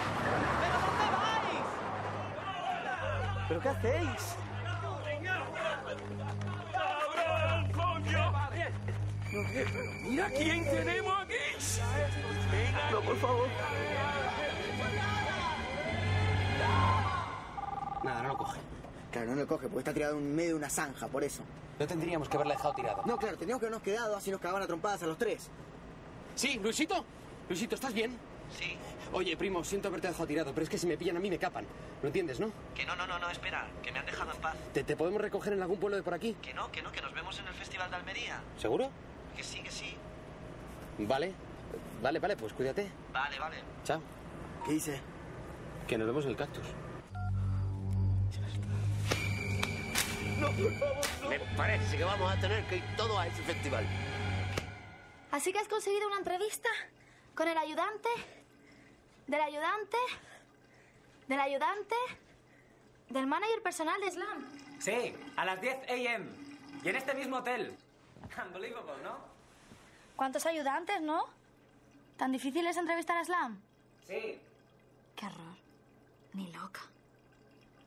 ¿Pero dónde vais? ¿Pero qué hacéis? ¡Cabrón, coño! ¡Mira quién tenemos aquí! No, por favor. Nada, no lo coge. Claro, no lo coge porque está tirado en medio de una zanja, por eso. No tendríamos que haberla dejado tirado. No, claro, teníamos que habernos quedado, así nos cagaban a trompadas a los tres. Sí, Luisito. Luisito, ¿estás bien? Sí. Oye, primo, siento haberte dejado tirado, pero es que si me pillan a mí me capan. ¿Lo entiendes, no? Que no, no, no, no, espera. Que me han dejado en paz. ¿Te, te podemos recoger en algún pueblo de por aquí? Que no, que no, que nos vemos en el Festival de Almería. ¿Seguro? Que sí, que sí. Vale. Vale, vale, pues cuídate. Vale, vale. Chao. ¿Qué dice? Que nos vemos en el cactus. No, por favor, no. Me parece que vamos a tener que ir todos a ese festival. Así que has conseguido una entrevista con el ayudante, del ayudante, del ayudante, del manager personal de Slam. Sí, a las 10 a.m. Y en este mismo hotel. Unbelievable, ¿no? ¿Cuántos ayudantes, no? ¿Tan difícil es entrevistar a Slam? Sí. Qué horror. Ni loca.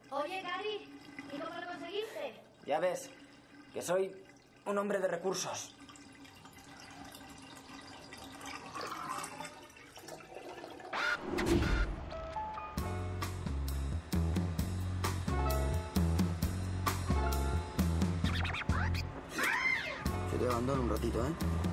Oye, Gary, ¿y cómo lo conseguiste? Ya ves, que soy un hombre de recursos. Yo te abandono un ratito, ¿eh?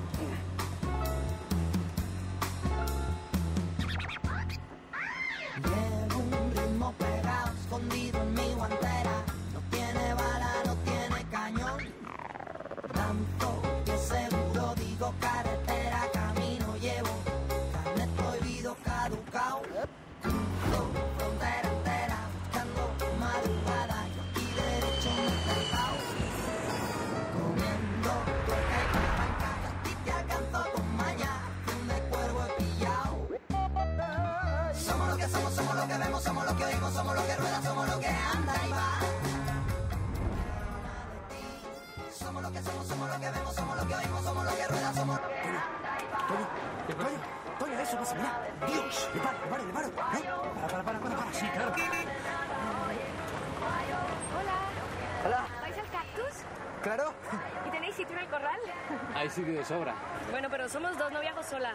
Hay sitio de sobra. Bueno, pero somos dos, no viajo sola.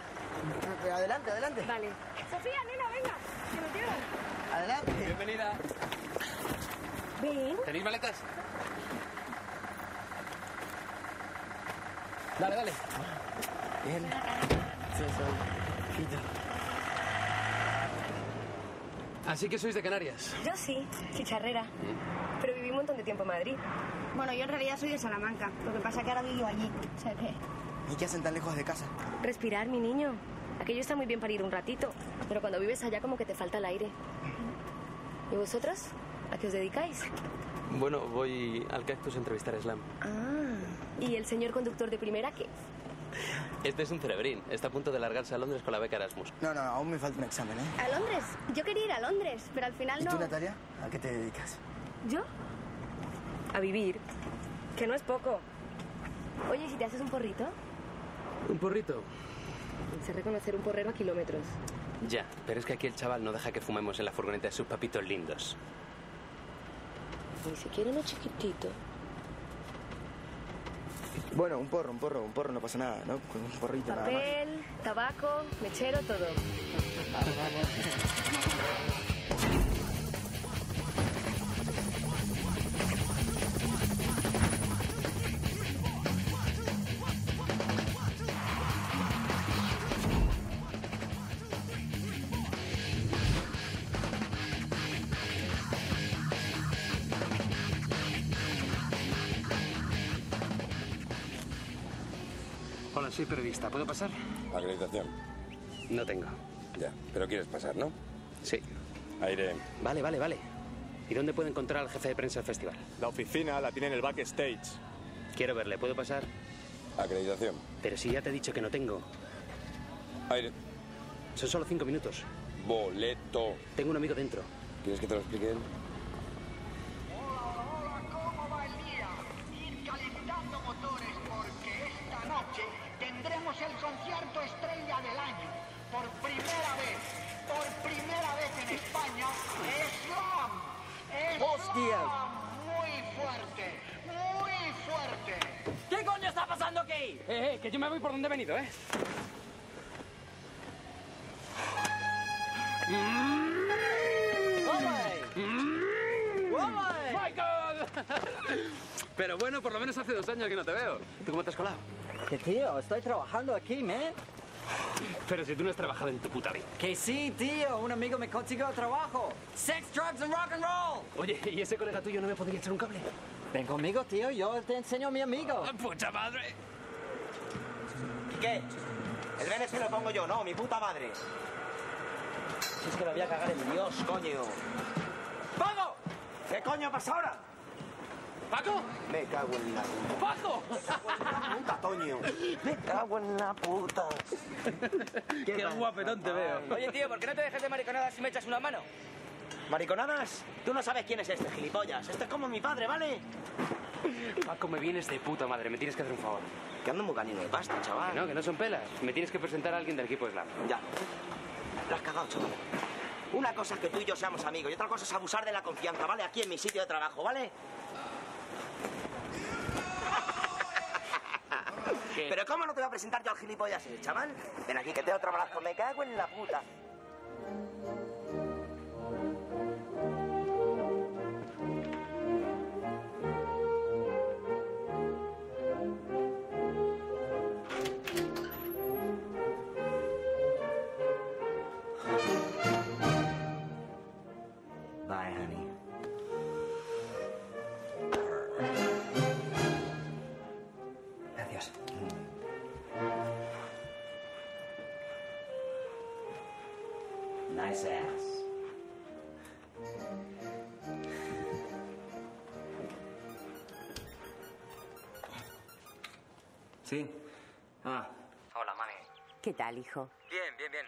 Adelante, adelante. Vale. Sofía, nena, venga. Que me llevan. Adelante. Bienvenida. Ven. ¿Tenéis maletas? Dale, dale. Bien. Sí, soy. Quito. Así que sois de Canarias. Yo sí, chicharrera. Pero viví un montón de tiempo en Madrid. Bueno, yo en realidad soy de Salamanca. Lo que pasa es que ahora vivo allí. O sea que... ¿Y qué hacen tan lejos de casa? Respirar, mi niño. Aquello está muy bien para ir un ratito, pero cuando vives allá como que te falta el aire. ¿Y vosotros? ¿A qué os dedicáis? Bueno, voy al cactus a entrevistar a Slam. Ah, ¿y el señor conductor de primera qué? Este es un cerebrín. Está a punto de largarse a Londres con la beca Erasmus. No, no, aún me falta un examen, ¿eh? ¿A Londres? Yo quería ir a Londres, pero al final ¿Y no... tú, Natalia? ¿A qué te dedicas? ¿Yo? A vivir. Que no es poco. Oye, ¿y si te haces un porrito? Un porrito. Sé reconocer un porrero a kilómetros. Ya, pero es que aquí el chaval no deja que fumemos en la furgoneta de sus papitos lindos. Ni siquiera uno chiquitito. Bueno, un porro, un porro, un porro, no pasa nada, ¿no? Con un porrito nada más. Papel, tabaco, mechero, todo. Soy periodista. ¿Puedo pasar? Acreditación. No tengo. Ya, pero quieres pasar, ¿no? Sí. Aire. Vale, vale, vale. ¿Y dónde puedo encontrar al jefe de prensa del festival? La oficina la tiene en el backstage. Quiero verle. ¿Puedo pasar? Acreditación. Pero si ya te he dicho que no tengo. Aire. Son solo cinco minutos. Boleto. Tengo un amigo dentro. ¿Quieres que te lo explique él? Aquí? Eh, eh, que yo me voy por donde he venido, ¿eh? ¡Michael! Pero bueno, por lo menos hace dos años que no te veo. ¿Tú cómo te has colado? Que tío, estoy trabajando aquí, ¿me? Pero si tú no has trabajado en tu puta vida. Que sí, tío, un amigo me consiguió trabajo. Sex, drugs and rock and roll. Oye, ¿y ese colega tuyo no me podría echar un cable? Ven conmigo, tío, yo te enseño a mi amigo. ¡Pucha madre! ¿Qué? El se lo pongo yo, no, mi puta madre. Si es que me voy a cagar en Dios, coño. ¡Paco! ¿Qué coño pasa ahora? ¿Paco? Me cago en la puta. ¡Paco! puta, Toño. Me cago en la puta. Qué, guapetón te veo. Oye, tío, ¿por qué no te dejes de mariconadas si me echas una mano? ¿Mariconadas? Tú no sabes quién es este, gilipollas. Este es como mi padre, ¿vale? Paco, me vienes de puta madre. Me tienes que hacer un favor. Que ando muy canino de pasta, chaval. Que no, que no son pelas. Me tienes que presentar a alguien del equipo de Slam. Ya. Lo has cagado, chaval. Una cosa es que tú y yo seamos amigos y otra cosa es abusar de la confianza, ¿vale? Aquí en mi sitio de trabajo, ¿vale? Pero ¿cómo no te voy a presentar yo al gilipollas ese, chaval? Ven aquí, que te doy otro abrazo. Me cago en la puta. Tal, hijo? Bien, bien, bien.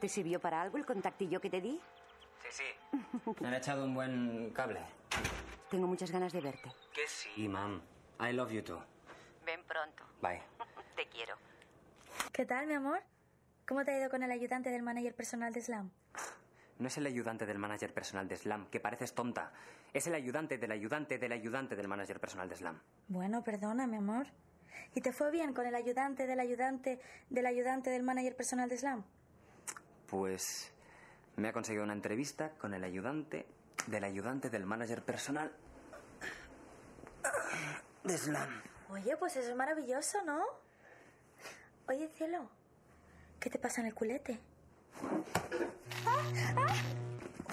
¿Te sirvió para algo el contactillo que te di? Sí, sí. Me han echado un buen cable. Tengo muchas ganas de verte. Que sí, mam. I love you too. Ven pronto. Bye. Te quiero. ¿Qué tal, mi amor? ¿Cómo te ha ido con el ayudante del manager personal de Slam? No es el ayudante del manager personal de Slam, que pareces tonta. Es el ayudante del ayudante del ayudante del manager personal de Slam. Bueno, perdona, mi amor. ¿Y te fue bien con el ayudante del ayudante del ayudante del manager personal de Slam? Pues me ha conseguido una entrevista con el ayudante del ayudante del manager personal de Slam. Oye, pues eso es maravilloso, ¿no? Oye, cielo, ¿qué te pasa en el culete? ¡Ah! ¡Ah!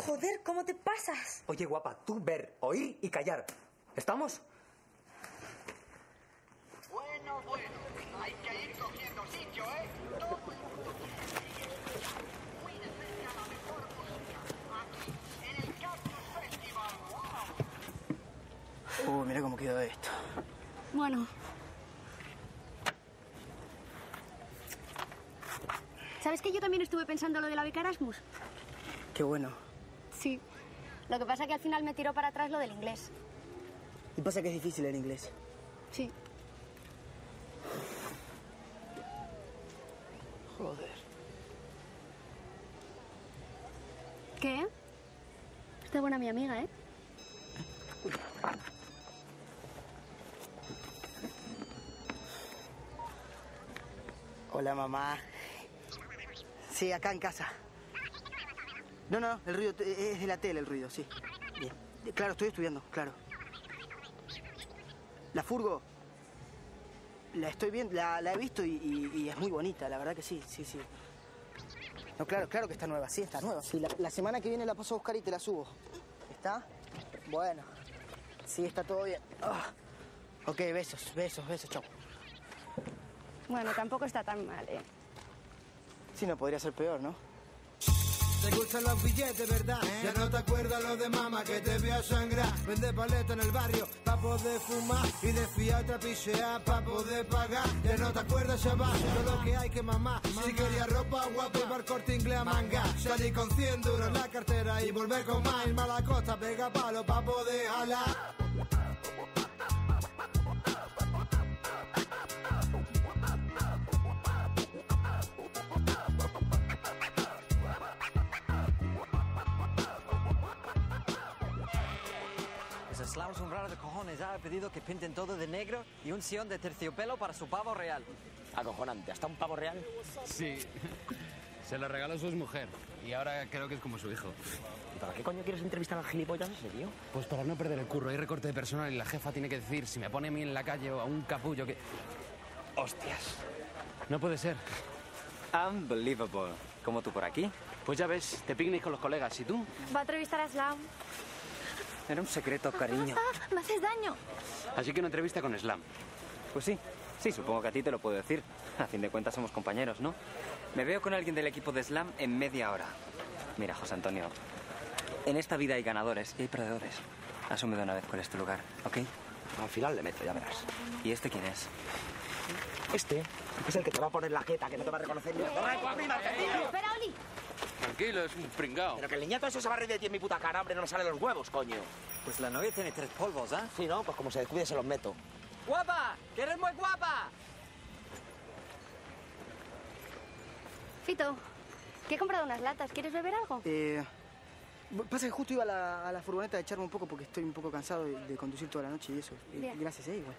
Joder, ¿cómo te pasas? Oye, guapa, tú ver, oír y callar. ¿Estamos? Bueno, bueno, hay que ir cogiendo sitio, ¿eh? Todo el mundo tiene que ir muy de cerca a la mejor música. Aquí, en el Cactus Festival. ¡Wow! Uh, mira cómo quedó esto. Bueno. ¿Sabes que yo también estuve pensando lo de la beca Erasmus? Qué bueno. Sí. Lo que pasa que al final me tiró para atrás lo del inglés. Y pasa que es difícil el inglés. Sí. Joder. ¿Qué? Está buena mi amiga, ¿eh? Hola, mamá. Sí, acá en casa. No, no, el ruido es de la tele el ruido, sí. Bien. Claro, estoy estudiando, claro. La furgo. La estoy viendo, la, la he visto y, y- y es muy bonita, la verdad que sí, sí, sí. No, claro, claro que está nueva, sí, está nueva. Sí, la, la semana que viene la paso a buscar y te la subo. ¿Está? Bueno. Sí, está todo bien. Ah. Ok, besos, besos, besos, chao. Bueno, tampoco está tan mal, ¿eh? Sí, no podría ser peor, ¿no? Te gustan los billetes, ¿verdad? Ya no te acuerdas lo de mamá que te vio sangrar. Vende paleta en el barrio pa' poder fumar y desfiar otra pichea pa' poder pagar. Ya no te acuerdas, chaval, de lo que hay que mamá. Si quería ropa guapa, iba al corte inglés a manga. Salí con 100 duros en la cartera y volver con más. Irme a la costa, pega palo pa' poder jalar. De cojones. Ha pedido que pinten todo de negro y un sillón de terciopelo para su pavo real. Acojonante, ¿hasta un pavo real? Sí. Se lo regaló su mujer y ahora creo que es como su hijo. ¿Y para qué coño quieres entrevistar al gilipollas ese, tío? Pues para no perder el curro, hay recorte de personal y la jefa tiene que decir si me pone a mí en la calle o a un capullo que... ¡Hostias! No puede ser. Unbelievable. ¿Cómo tú por aquí? Pues ya ves, te picnic con los colegas. ¿Y tú? Va a entrevistar a Slam. Era un secreto, cariño. ¡Ah! ¡Me haces daño! Así que una entrevista con Slam. Pues sí, sí, supongo que a ti te lo puedo decir. A fin de cuentas somos compañeros, ¿no? Me veo con alguien del equipo de Slam en media hora. Mira, José Antonio, en esta vida hay ganadores y hay perdedores. Asume de una vez cuál es tu lugar, ¿ok? Al final le meto, ya verás. ¿Y este quién es? Este es el que te va a poner la jeta, que no te va a reconocer ni Espera, Oli. Tranquilo, es un pringao. Pero que el niñato ese se va a reír de ti en mi puta cara, hombre, no me salen los huevos, coño. Pues la novia tiene tres polvos, ¿ah? Sí, ¿no? Pues como se descuide se los meto. ¡Guapa! ¡Que eres muy guapa! Fito, que he comprado unas latas. ¿Quieres beber algo? Eh, pasa que justo iba a la, a la furgoneta a echarme un poco porque estoy un poco cansado de, de conducir toda la noche y eso. Eh, Bien. gracias, eh, igual.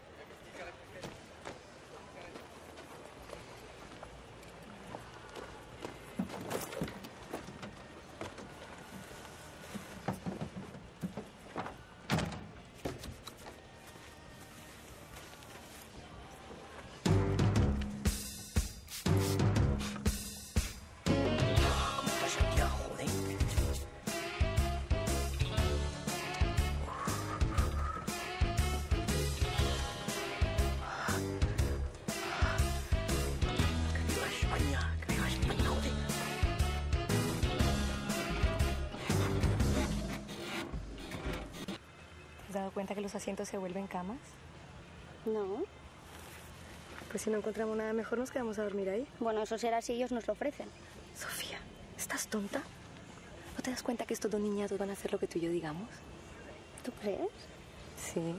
Cuenta que los asientos se vuelven camas? No. Pues si no encontramos nada mejor, nos quedamos a dormir ahí. Bueno, eso será si ellos nos lo ofrecen. Sofía, ¿estás tonta? ¿No te das cuenta que estos dos niñatos van a hacer lo que tú y yo digamos? ¿Tú crees? Sí.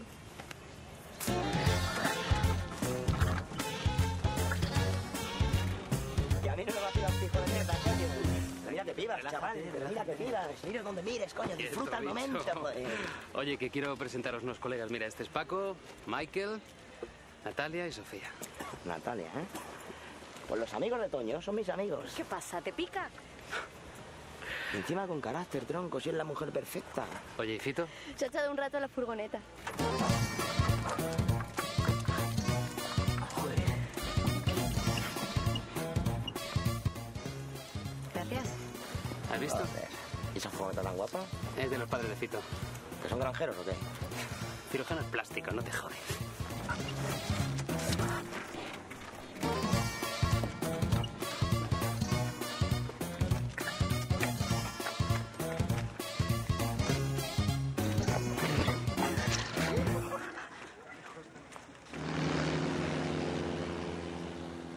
Que pibas, chaval. Pero mira que pibas. Mira donde mires, coño. Disfruta el momento, joder. Oye, que quiero presentaros unos colegas. Mira, este es Paco, Michael, Natalia y Sofía. Natalia, ¿eh? Pues los amigos de Toño son mis amigos. ¿Qué pasa? ¿Te pica? Encima con carácter, tronco, si es la mujer perfecta. Oye, ¿y Fito? Se ha echado un rato en la furgoneta. ¿Has visto? ¿Y esa furgoneta tan guapa? Es de los padres de Fito. ¿Que son granjeros o qué? Cirujano es plástico, no te jodes.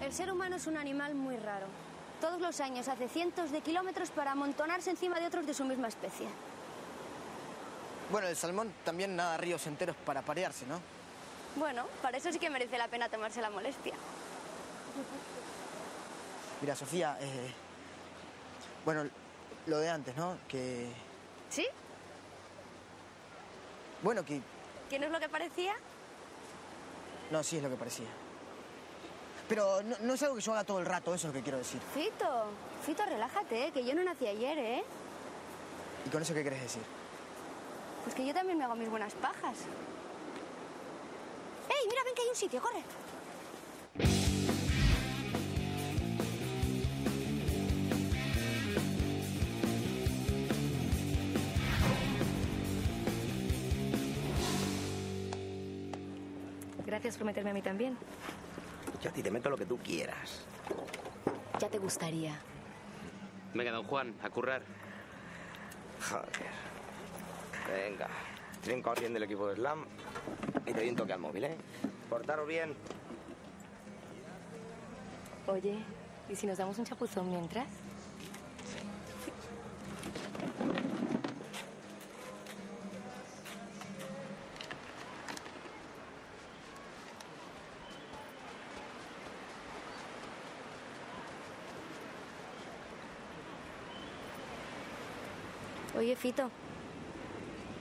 El ser humano es un animal muy raro. Todos los años hace cientos de kilómetros para amontonarse encima de otros de su misma especie. Bueno, el salmón también nada ríos enteros para parearse, ¿no? Bueno, para eso sí que merece la pena tomarse la molestia. Mira, Sofía, eh, bueno, lo de antes, ¿no? Que... ¿Sí? Bueno, que... ¿Qué no es lo que parecía? No, sí es lo que parecía. Pero no, no es algo que yo haga todo el rato, eso es lo que quiero decir. Fito, Fito, relájate, que yo no nací ayer, ¿eh? ¿Y con eso qué querés decir? Pues que yo también me hago mis buenas pajas. ¡Ey, mira, ven que hay un sitio, corre! Gracias por meterme a mí también. Yo a ti te meto lo que tú quieras. Ya te gustaría. Venga, don Juan, a currar. Joder. Venga. Trinco bien del equipo de Slam y te doy un toque al móvil, ¿eh? Portaros bien. Oye, ¿y si nos damos un chapuzón mientras? Oye, Fito,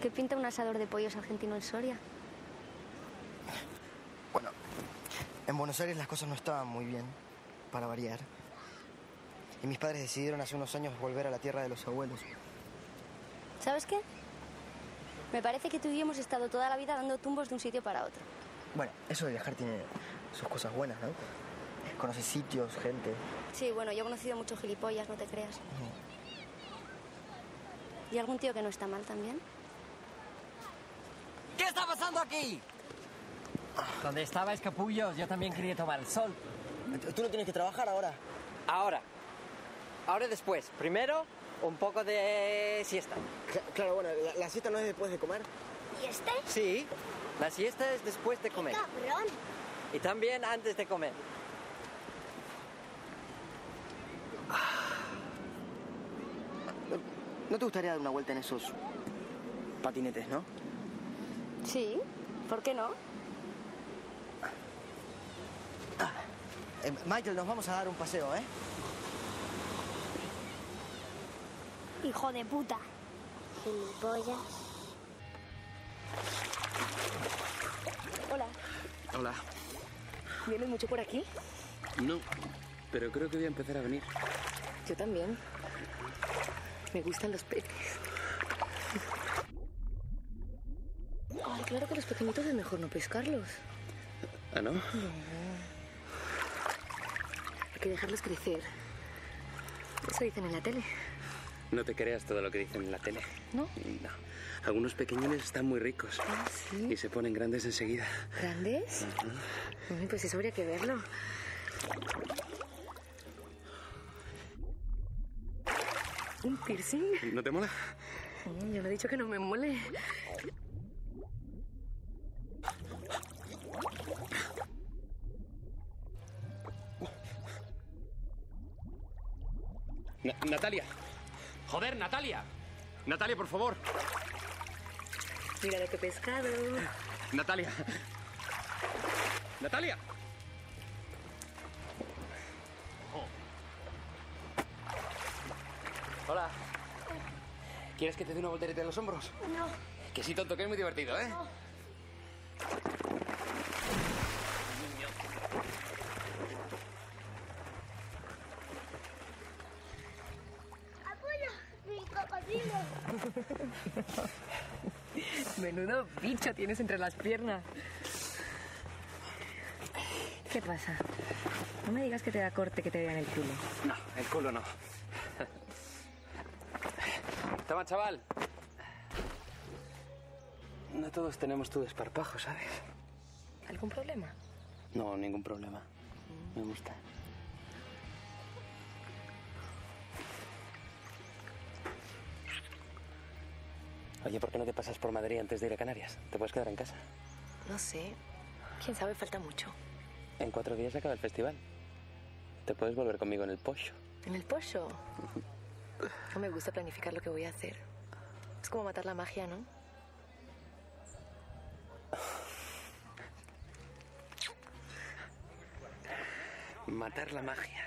¿qué pinta un asador de pollos argentino en Soria? En Buenos Aires las cosas no estaban muy bien, para variar. Y mis padres decidieron hace unos años volver a la tierra de los abuelos. ¿Sabes qué? Me parece que tú y yo hemos estado toda la vida dando tumbos de un sitio para otro. Bueno, eso de viajar tiene sus cosas buenas, ¿no? Conoces sitios, gente. Sí, bueno, yo he conocido muchos gilipollas, no te creas. ¿Y algún tío que no está mal también? ¿Qué está pasando aquí? Donde estaba Escapullos, yo también quería tomar el sol. ¿Tú no tienes que trabajar ahora? Ahora. Ahora y después. Primero, un poco de siesta. Claro, bueno, la, la siesta no es después de comer. ¿Y este? Sí, la siesta es después de comer. Cabrón. Y también antes de comer. ¿No te gustaría dar una vuelta en esos patinetes, no? Sí, ¿por qué no? Eh, Michael, nos vamos a dar un paseo, ¿eh? Hijo de puta. Gilipollas. Hola, Hola. ¿vienes mucho por aquí? No, pero creo que voy a empezar a venir. Yo también. Me gustan los peces. Ay, claro que los pequeñitos es mejor no pescarlos. ¿Ah, no? No. Hay que dejarlos crecer. Eso dicen en la tele. No te creas todo lo que dicen en la tele. ¿No? No. Algunos pequeñines están muy ricos. Ah, sí. Y se ponen grandes enseguida. ¿Grandes? Pues eso habría que verlo. ¿Un piercing? ¿No te mola? Mm, Yo no he dicho que no me mole. Na- Natalia. Joder, Natalia. Natalia, por favor. Mira lo que he pescado. Natalia. Natalia. Hola. ¿Quieres que te dé una voltereta en los hombros? No. Que sí, tonto, que es muy divertido, ¿eh? ¡Apoyo! ¡Mi cocodrilo! Menudo bicho tienes entre las piernas. ¿Qué pasa? No me digas que te da corte que te vean el culo. No, el culo no. Toma, chaval. No todos tenemos tu desparpajo, ¿sabes? ¿Algún problema? No, ningún problema. Me gusta. Oye, ¿por qué no te pasas por Madrid antes de ir a Canarias? ¿Te puedes quedar en casa? No sé. ¿Quién sabe? Falta mucho. En cuatro días acaba el festival. Te puedes volver conmigo en el pollo. ¿En el pollo? No me gusta planificar lo que voy a hacer. Es como matar la magia, ¿no? Matar la magia.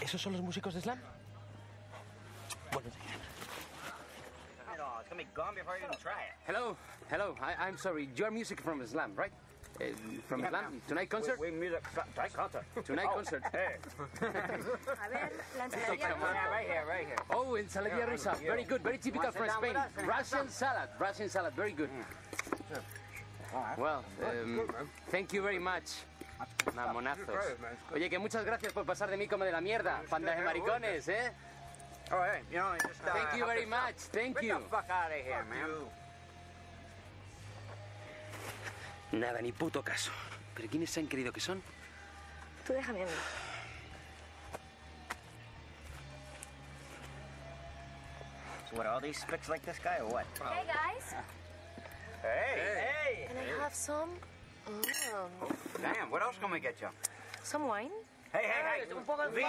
¿Esos son los músicos de slam? Bueno. Hello, hello. I, I'm sorry. You're music from Islam, right? Uh, from Islam? Tonight concert? We, we music tonight concert. Tonight Oh, concert. Hey. A ver, la ensaladilla Yeah, right here, right here. Oh, ensaladilla rusa. Very good. Very typical from Spain. Russian salad. Russian salad. Very good. Well, um, thank you very much. Mamonazos. Oye, que muchas gracias por pasar de mí como de la mierda. Pandas de maricones, ¿eh? Oh, hey, you know, just, uh, Thank you very much. Thank Get you. the fuck out of here, man. Nada, ni puto caso. ¿Pero quiénes se han creído que son? Tú déjame a mí. So what, all these spicks like this guy or what? Hey, guys. Hey, hey. Can I have some? Mm, Damn, what else can we get you? some wine? Hey, hey, hey. un poco de Vino!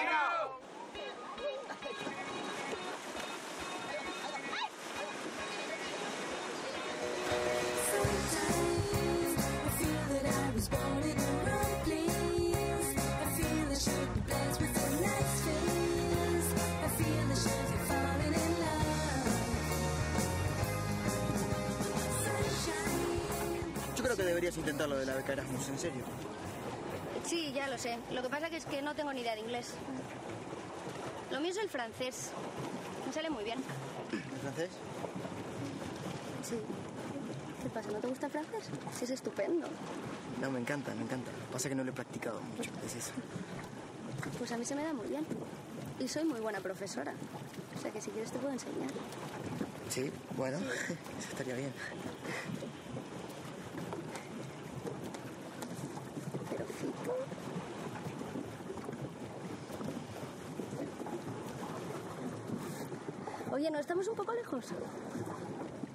I Yo creo que deberías intentar lo de la beca Erasmus, en serio. Sí, ya lo sé. Lo que pasa que es que no tengo ni idea de inglés. Lo mío es el francés. Me sale muy bien. ¿El francés? Sí. ¿Qué pasa? ¿No te gusta el francés? Sí, es estupendo. No, me encanta, me encanta. Pasa que no lo he practicado mucho, es eso. Pues a mí se me da muy bien. Y soy muy buena profesora. O sea que si quieres te puedo enseñar. Sí, bueno, eso estaría bien. Pero Fito... Oye, ¿no estamos un poco lejos?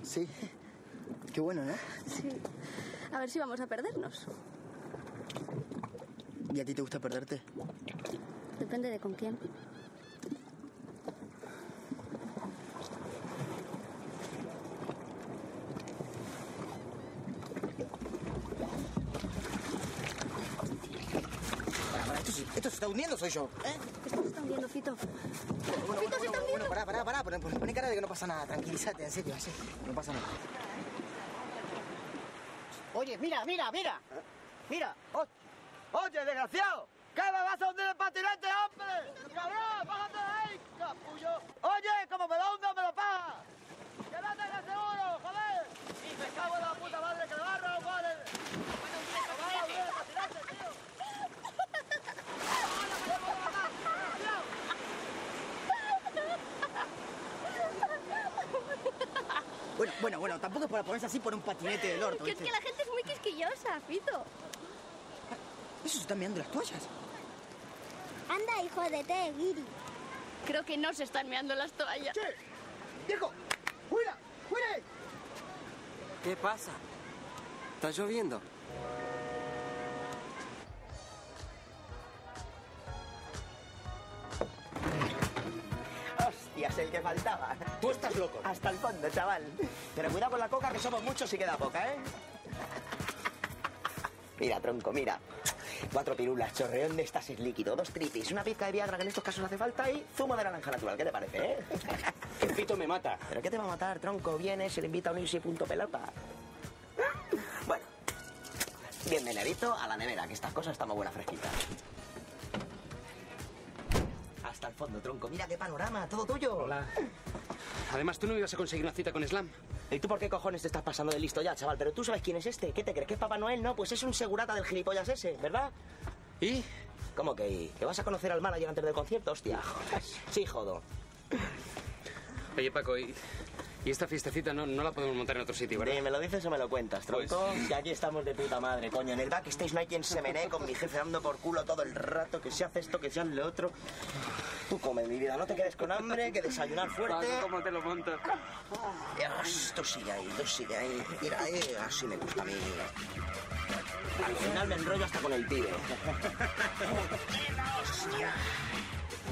Sí. Qué bueno, ¿no? Sí. A ver si vamos a perdernos. ¿Y a ti te gusta perderte? Depende de con quién. Esto, se- esto se está hundiendo, soy yo. ¿eh? ¿Qué estás escondiendo, Fito? Bueno, bueno, bueno, bueno, pará, pará, pará. Poné- poné cara de que no pasa nada. Tranquilízate, en serio, así. No pasa nada. Oye, mira, mira, mira. Mira. Oye, desgraciado, ¿qué me vas a hundir el patinete, hombre? ¡Cabrón, bájate de ahí, capullo! Oye, como me lo hunda, me lo paga. ¡Que no tengas seguro, joder! Y me cago en la puta madre que agarra, vale. Me vas a hundir el patinete, tío. Bueno, bueno, bueno, tampoco es para ponerse así por un patinete del orto, Que es que la gente es muy quisquillosa, Fito. Eso se están mirando las toallas. Anda, hijo de té, Giri. Creo que no se están meando las toallas. ¡Viejo! ¡Fuera! ¡Fuera! ¿Qué pasa? ¿Está lloviendo? El que faltaba. Tú estás loco. Hasta el fondo, chaval. Pero cuidado con la coca, que somos muchos y queda poca, ¿eh? Mira, tronco, mira. Cuatro pirulas, chorreón de estasis líquido, dos tripis, una pizca de Viagra que en estos casos hace falta y zumo de naranja natural. ¿Qué te parece, eh? El pito me mata. ¿Pero qué te va a matar, tronco? Viene, se le invita a unirse y punto pelota. Bueno, bien menedito a la nevera, que estas cosas están muy buenas fresquitas. Hasta el fondo, tronco. Mira qué panorama, todo tuyo. Hola. Además, tú no ibas a conseguir una cita con Slam. ¿Y tú por qué cojones te estás pasando de listo ya, chaval? Pero tú sabes quién es este. ¿Qué te crees que es Papá Noel? No, pues es un segurata del gilipollas ese, ¿verdad? ¿Y? ¿Cómo que y? ¿Que vas a conocer al manager antes del concierto? Hostia, joder. Sí, jodo. Oye, Paco, ¿y, y esta fiestecita no, no la podemos montar en otro sitio, verdad? Ni me lo dices o me lo cuentas, tronco. Que aquí estamos de puta madre, coño. En el backstage no hay quien se menee con mi jefe dando por culo todo el rato, que se hace esto, que se hace lo otro. Tú come, mi vida, no te quedes con hambre, que desayunar fuerte. Paco, ¿cómo te lo montas? Dios, tú sigue ahí, tú sigue ahí. Mira, eh, así me gusta a mí. Al final me enrollo hasta con el pibe. Hostia.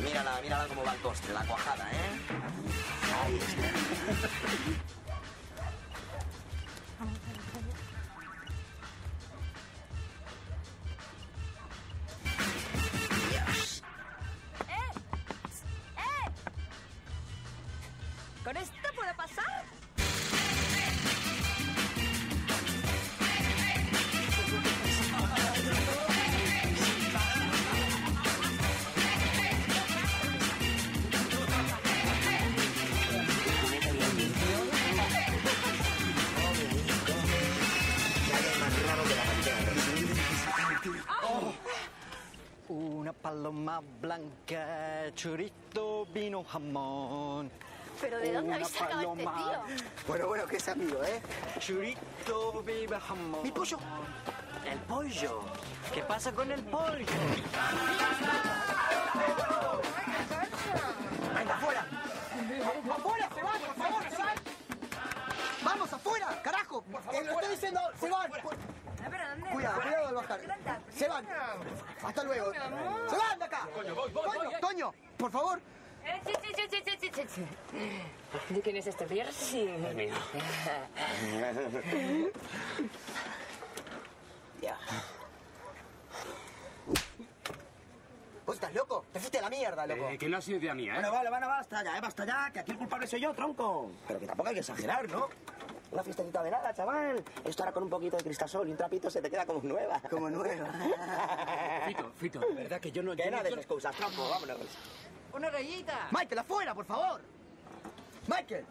Mírala, mírala cómo va el postre, la cuajada, ¿eh? Paloma blanca, churrito, vino, jamón. ¿Pero de dónde habéis sacado este paloma. tío? Bueno, bueno, que es amigo, ¿eh? Churrito, viva jamón. ¡Mi pollo! El pollo. ¿Qué pasa con el pollo? ¡Venga, afuera! ¡Afuera, se van, por favor, se van! ¡Vamos, afuera, carajo! Te lo estoy diciendo, se van. Cuidado, cuidado al bajar. Se van. Hasta luego. Se van de acá. Coño, voy, voy, Toño, voy. Toño, por favor. Eh, sí, sí, sí, sí, sí, sí, sí. ¿De quién es este piercing? Es mío. Ya. ¿Vos estás loco? Te fuiste a la mierda, loco. Eh, que no ha sido idea mía, ¿eh? Bueno, vale, vale, basta ya, eh, basta ya, que aquí el culpable soy yo, tronco. Pero que tampoco hay que exagerar, ¿no? Una fiestecita de nada, chaval. Esto ahora con un poquito de cristasol y un trapito se te queda como nueva. Como nueva. Fito, Fito, de verdad que yo no... Que yo no- nada yo de no- excusas, tronco, vámonos. ¡Una rayita! Michael, afuera, por favor. Michael.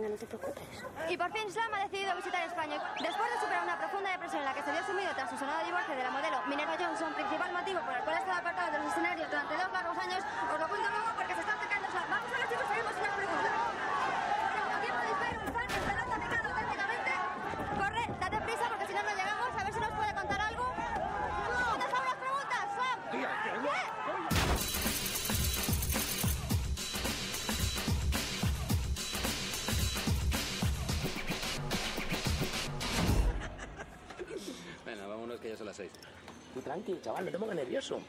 Venga, no te. Y por fin Slam ha decidido visitar España. Después de superar una profunda depresión en la que se vio sumido tras su sonado divorcio de la modelo Minerva Johnson, principal motivo por el cual ha estado apartado de los escenarios durante dos largos años, os lo cuento luego porque se está Tú tranqui, chaval, no te pongas nervioso.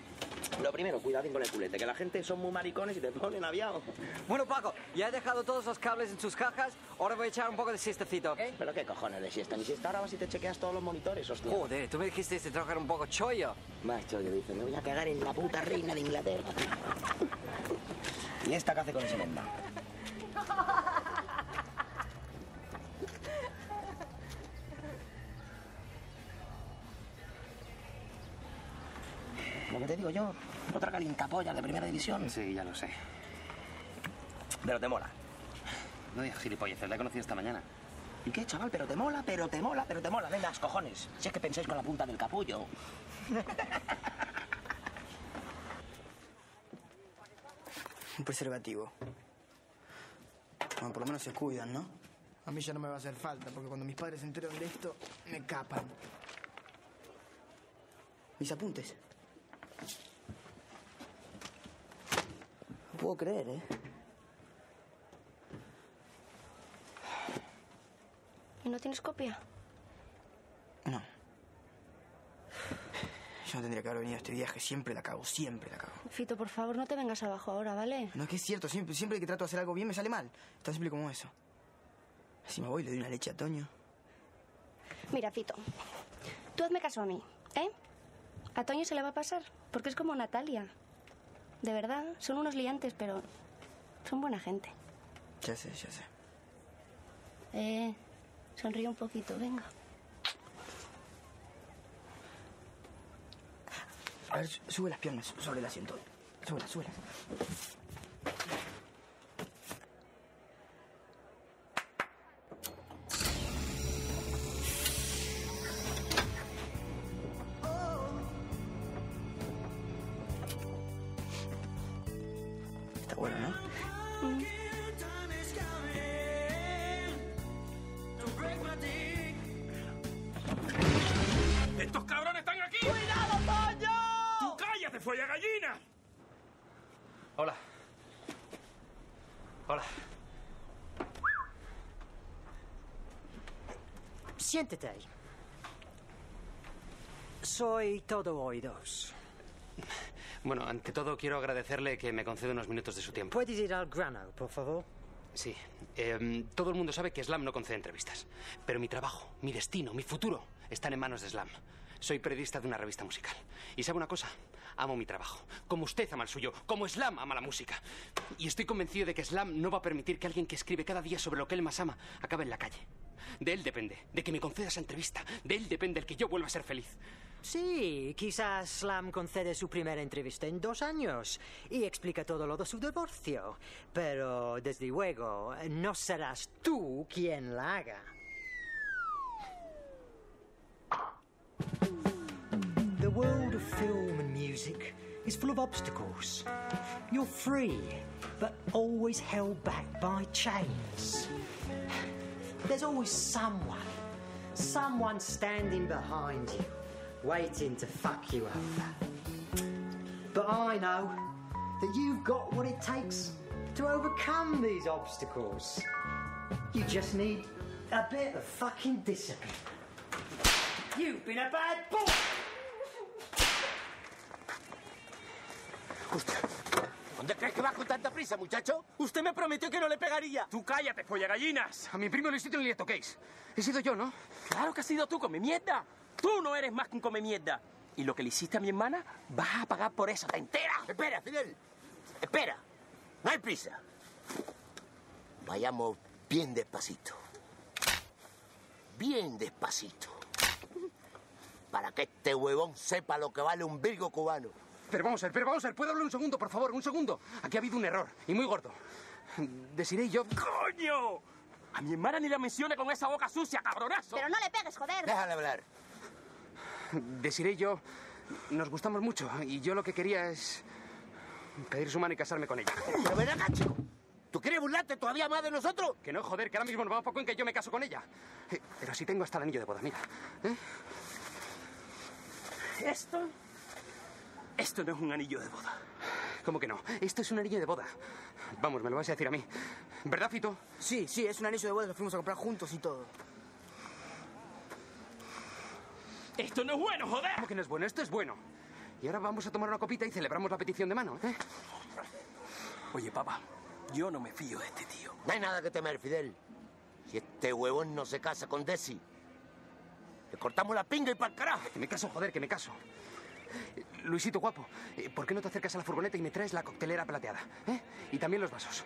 Lo primero, cuidadín con el culete, que la gente son muy maricones y te ponen aviado. Bueno, Paco, ya he dejado todos los cables en sus cajas. Ahora voy a echar un poco de siestecito, ¿ok? Pero qué cojones de siesta, ni siesta ahora vas y te chequeas todos los monitores, hostia. Joder, tú me dijiste de trabajar un poco chollo. Más chollo, dice, me voy a cagar en la puta reina de Inglaterra. ¿Y esta qué hace con ese Lo que te digo yo, otra calientapolla de primera división. Sí, ya lo sé. Pero te mola. No digas gilipolleces, la he conocido esta mañana. ¿Y qué, chaval? Pero te mola, pero te mola, pero te mola. Venga, los cojones. Si es que pensáis con la punta del capullo. Un preservativo. Bueno, por lo menos se cuidan, ¿no? A mí ya no me va a hacer falta, porque cuando mis padres se enteran de esto, me capan. Mis apuntes. No puedo creer, ¿eh? ¿Y no tienes copia? No. Yo no tendría que haber venido a este viaje. Siempre la cago, siempre la cago. Fito, por favor, no te vengas abajo ahora, ¿vale? No, es que es cierto. Siempre, siempre que trato de hacer algo bien me sale mal. Tan simple como eso. Si me voy, le doy una leche a Toño. Mira, Fito, tú hazme caso a mí, ¿eh? A Toño se le va a pasar, porque es como Natalia. De verdad, son unos liantes, pero son buena gente. Ya sé, ya sé. Eh, sonríe un poquito, venga. A ver, su- sube las piernas sobre el asiento. Súbelas, súbelas. Siéntete ahí. Soy todo oídos. Bueno, ante todo quiero agradecerle que me conceda unos minutos de su tiempo. ¿Puedes ir al grano, por favor? Sí. Em, todo el mundo sabe que Slam no concede entrevistas. Pero mi trabajo, mi destino, mi futuro están en manos de Slam. Soy periodista de una revista musical. Y sabe una cosa, amo mi trabajo. Como usted ama el suyo, como Slam ama la música. Y estoy convencido de que Slam no va a permitir que alguien que escribe cada día sobre lo que él más ama acabe en la calle. De él depende, de que me conceda esa entrevista. De él depende el que yo vuelva a ser feliz. Sí, quizás Slam concede su primera entrevista en dos años y explica todo lo de su divorcio. Pero, desde luego, no serás tú quien la haga. The world of film and music is full of obstacles. You're free, but always held back by chains. There's always someone, someone standing behind you, waiting to fuck you over. But I know that you've got what it takes to overcome these obstacles. You just need a bit of fucking discipline. You've been a bad boy! ¿Dónde crees que vas con tanta prisa, muchacho? Usted me prometió que no le pegaría. Tú cállate, polla gallinas. A mi primo Luisito no le toquéis. He sido yo, ¿no? Claro que has sido tú, come mierda. Tú no eres más que un come mierda. Y lo que le hiciste a mi hermana, vas a pagar por eso, ¿te enteras? Espera, Fidel. Espera. No hay prisa. Vayamos bien despacito. Bien despacito. Para que este huevón sepa lo que vale un virgo cubano. Pero vamos a ver, pero vamos a ver. ¿Puedo hablar un segundo, por favor? Un segundo. Aquí ha habido un error, y muy gordo. Desiré y yo... ¡Coño! A mi hermana ni la mencione con esa boca sucia, cabronazo. Pero no le pegues, joder. Déjale hablar. Desiré y yo nos gustamos mucho, y yo lo que quería es pedir su mano y casarme con ella. Pero ven acá, chico. ¿Tú quieres burlarte todavía más de nosotros? Que no, joder, que ahora mismo nos va poco en que yo me caso con ella. Eh, Pero sí tengo hasta el anillo de boda, mira. ¿Eh? Esto... Esto no es un anillo de boda. ¿Cómo que no? Esto es un anillo de boda. Vamos, me lo vas a decir a mí. ¿Verdad, Fito? Sí, sí, es un anillo de boda que fuimos a comprar juntos y todo. Esto no es bueno, joder. ¿Cómo que no es bueno? Esto es bueno. Y ahora vamos a tomar una copita y celebramos la petición de mano, ¿eh? Oye, papá, yo no me fío de este tío. No hay nada que temer, Fidel. Si este huevón no se casa con Desi, le cortamos la pinga y para el carajo. Que me caso, joder, que me caso. Eh, Luisito, guapo, eh, ¿por qué no te acercas a la furgoneta y me traes la coctelera plateada? ¿Eh? Y también los vasos.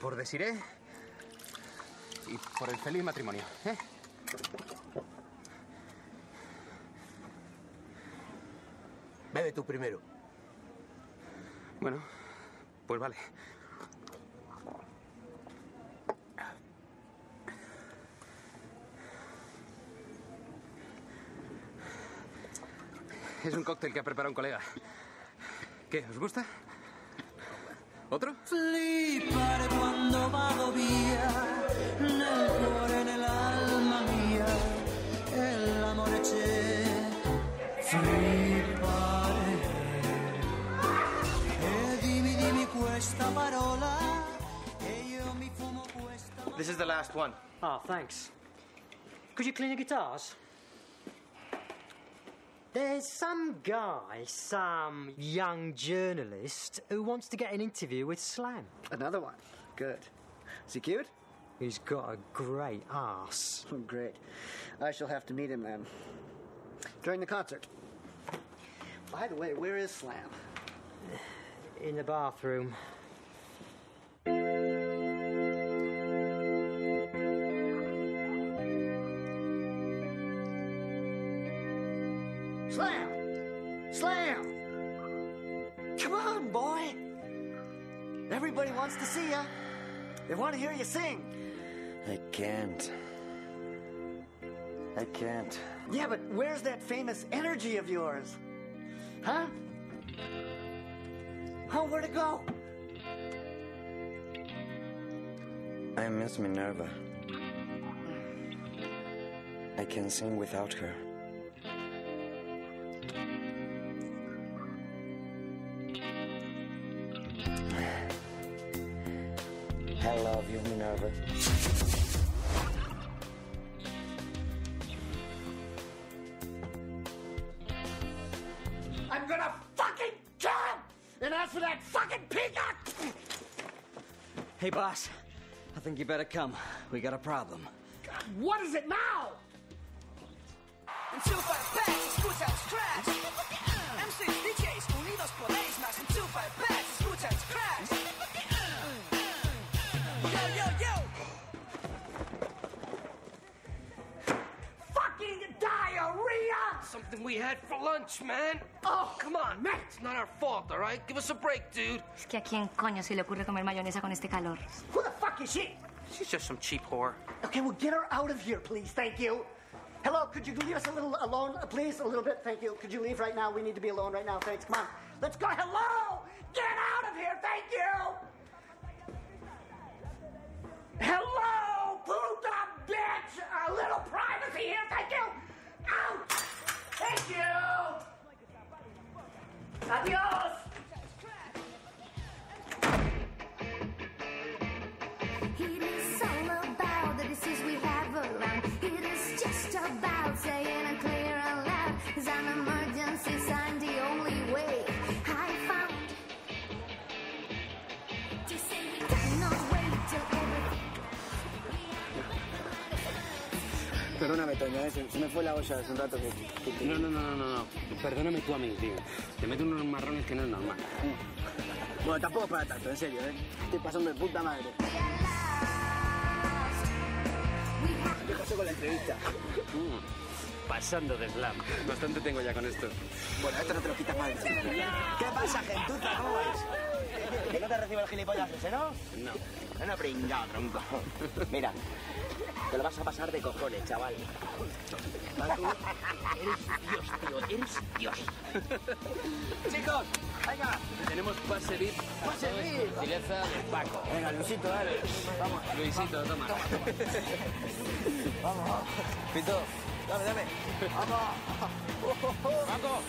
Por Desiré y por el feliz matrimonio, ¿eh? Bebe tú primero. Bueno, pues vale. Es un cóctel que ha preparado un colega. ¿Qué? ¿Os gusta? ¿Otro? Cuore. E dimmi, dimmi questa parola, e io mi fumo questa. This is the last one. Oh, thanks. Could you clean your guitars? There's some guy, some young journalist, who wants to get an interview with Slam. Another one. Good. Is he cute? He's got a great ass. Oh, great. I shall have to meet him then. during the concert. By the way, where is Slam? In the bathroom. Wants to see you. They want to hear you sing. I can't. I can't. Yeah, but where's that famous energy of yours? Huh? Oh, where'd it go? I miss Minerva. I can sing without her. You better come. We got a problem. what is it now? Something we had for lunch, man. Oh, come on, Matt. It's not our fault, all right? Give us a break, dude. Es que a quién coño se le ocurre comer mayonesa con este calor. Who the fuck is she? She's just some cheap whore. Okay, well, get her out of here, please. Thank you. Hello, could you leave us a little alone, please? A little bit, thank you. Could you leave right now? We need to be alone right now. Thanks. Come on. Let's go. Hello! Get out of here. Thank you. Hello, puta bitch! A little privacy here. Thank you. Out. Thank you. Adios. Perdóname, Toño, eh, se, se me fue la olla hace un rato que... No, no, no, no, no, no. Perdóname tú a mí, tío. Te meto unos marrones que no es normal. Bueno, tampoco es para tanto, en serio, ¿eh? Estoy pasando de puta madre. ¿Qué pasó con la entrevista? Mm, Pasando de slam. Bastante tengo ya con esto. Bueno, esto no te lo quitas mal. ¿Qué pasa, gentuza? ¿Cómo vais? ¿Que no te recibe el gilipollas ese, no? No. Bueno, pringado, tronco. Mira, te lo vas a pasar de cojones, chaval. Eres Dios, tío. Eres Dios. Chicos, venga. Tenemos pase VIP. Pase VIP. Gentileza de Paco. Venga, Luisito, dale. Vamos. Luisito, toma. Vamos. Pito, dame, dame. Vamos. Paco.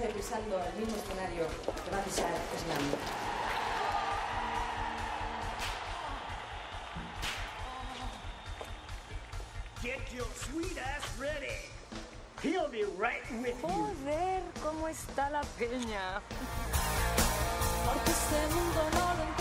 Noche pisando el mismo escenario que va a pisar Slam. Get your sweet ass ready. He'll be right with you. Joder, cómo está la peña. Porque este mundo no lo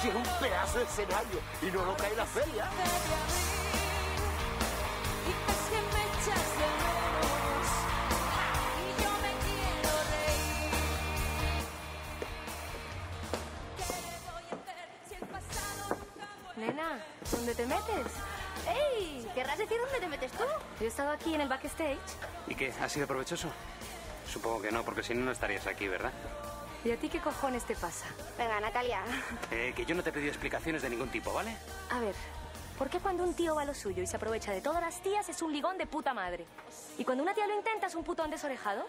sí es un pedazo de escenario y no lo cae la feria. Y es que me echas de menos. Y yo me quiero reír. ¿Qué le voy a hacer si? Nena, ¿dónde te metes? ¡Ey! ¿Querrás decir dónde te metes tú? Yo he estado aquí en el backstage. ¿Y qué? ¿Ha sido provechoso? Supongo que no, porque si no, no estarías aquí, ¿verdad? ¿Y a ti qué cojones te pasa? Venga, Natalia. Eh, que yo no te he pedido explicaciones de ningún tipo, ¿vale? A ver, ¿por qué cuando un tío va a lo suyo y se aprovecha de todas las tías es un ligón de puta madre? ¿Y cuando una tía lo intenta es un putón desorejado?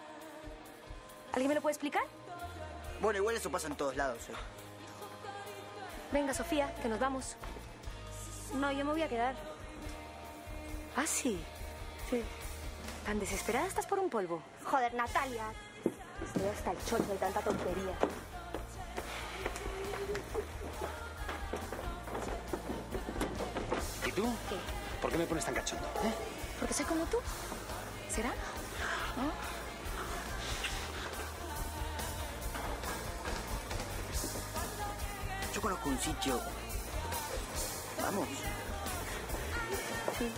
¿Alguien me lo puede explicar? Bueno, igual eso pasa en todos lados, ¿eh? Venga, Sofía, que nos vamos. No, yo me voy a quedar. ¿Ah, sí? Sí. ¿Tan desesperada estás por un polvo? Joder, Natalia. Estoy hasta el chocho de tanta tontería. ¿Y tú? ¿Qué? ¿Por qué me pones tan cachondo? ¿Eh? ¿Porque soy como tú? ¿Será? ¿No? Yo conozco un sitio. Vamos. Sí.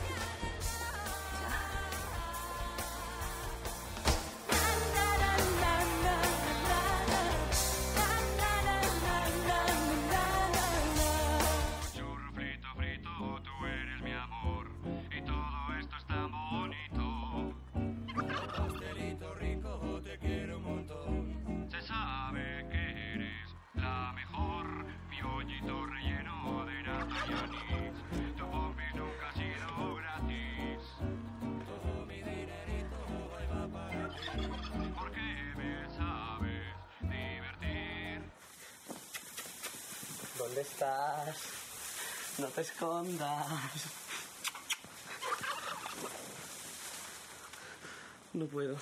No puedo.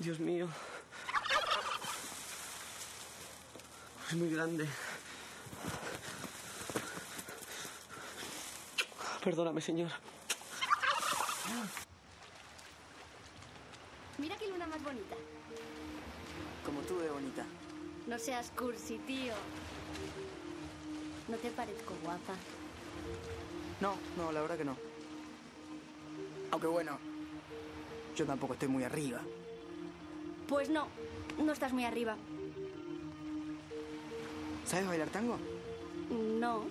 Dios mío. Es muy grande. Perdóname, señor. Mira qué luna más bonita. Como tú de bonita. No seas cursi, tío. ¿No te parezco guapa? No, no, la verdad que no. Aunque bueno, yo tampoco estoy muy arriba. Pues no, no estás muy arriba. ¿Sabes bailar tango? No,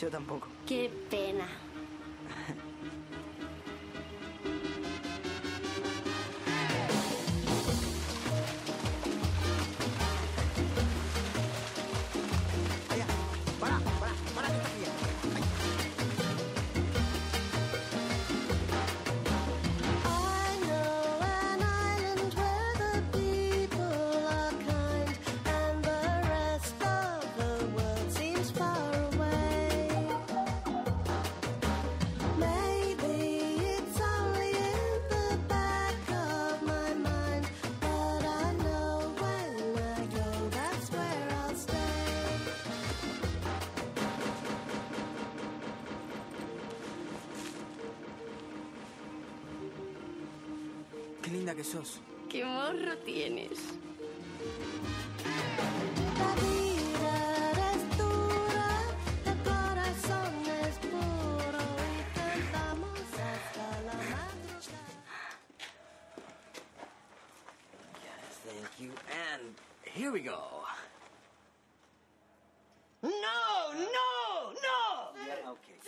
Yo tampoco. qué pena. Que sos. ¿Qué morro tienes? La vida es dura, el corazón es puro y cantamos hasta la madrugada. Yes, thank you. And here we go. No, no, no. Yeah, okay.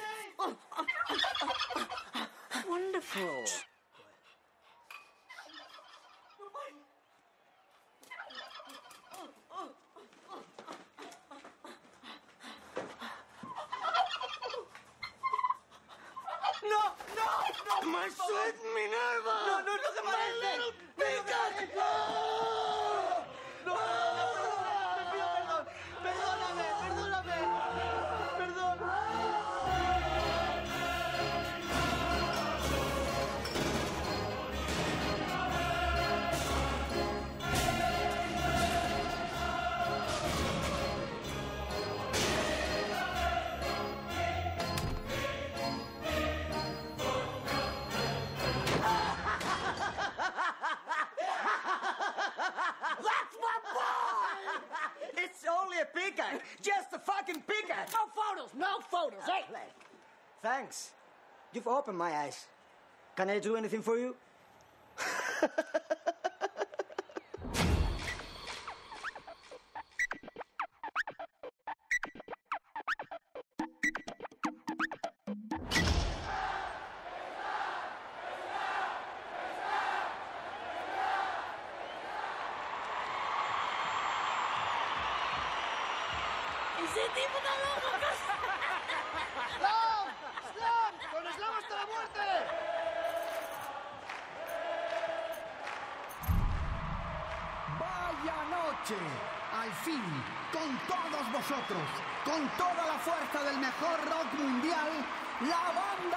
Wonderful. You've opened my eyes. Can I do anything for you? Al fin, con todos vosotros, con toda la fuerza del mejor rock mundial, la banda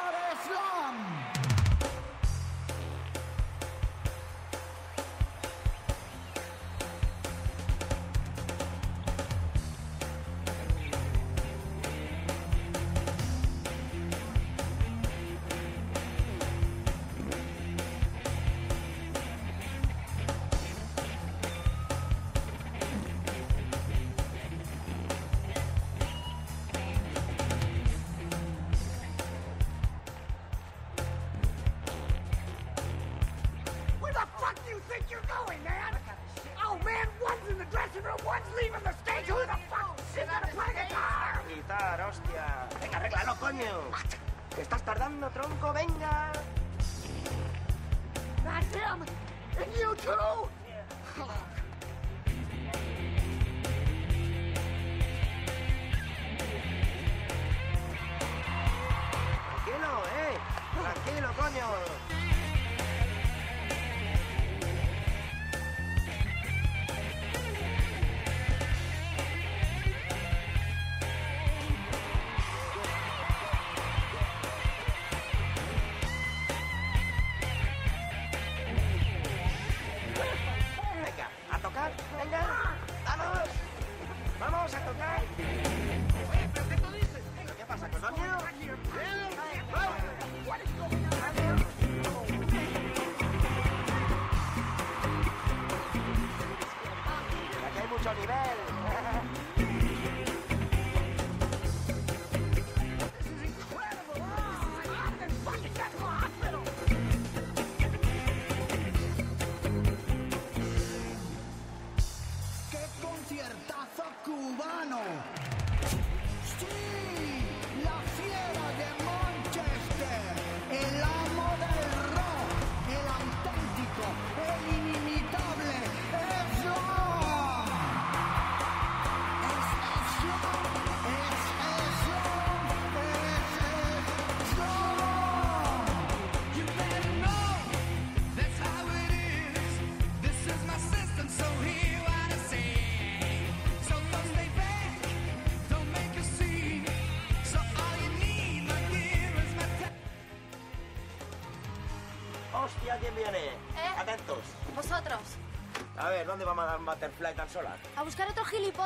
And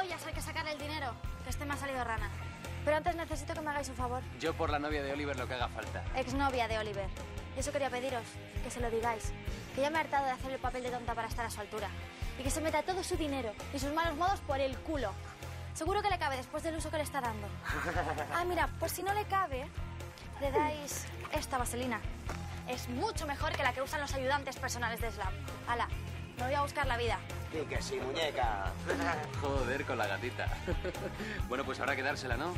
gilipollas hay que sacar el dinero, que este me ha salido rana. Pero antes necesito que me hagáis un favor. Yo por la novia de Oliver lo que haga falta. Exnovia de Oliver. Y eso quería pediros, que se lo digáis. Que ya me he hartado de hacer el papel de tonta para estar a su altura. Y que se meta todo su dinero y sus malos modos por el culo. Seguro que le cabe después del uso que le está dando. Ah, mira, por si no le cabe, le dais esta vaselina. Es mucho mejor que la que usan los ayudantes personales de Slam. Hala, me voy a buscar la vida. Sí que sí, muñeca. Joder, con la gatita. bueno, pues habrá que dársela, ¿no?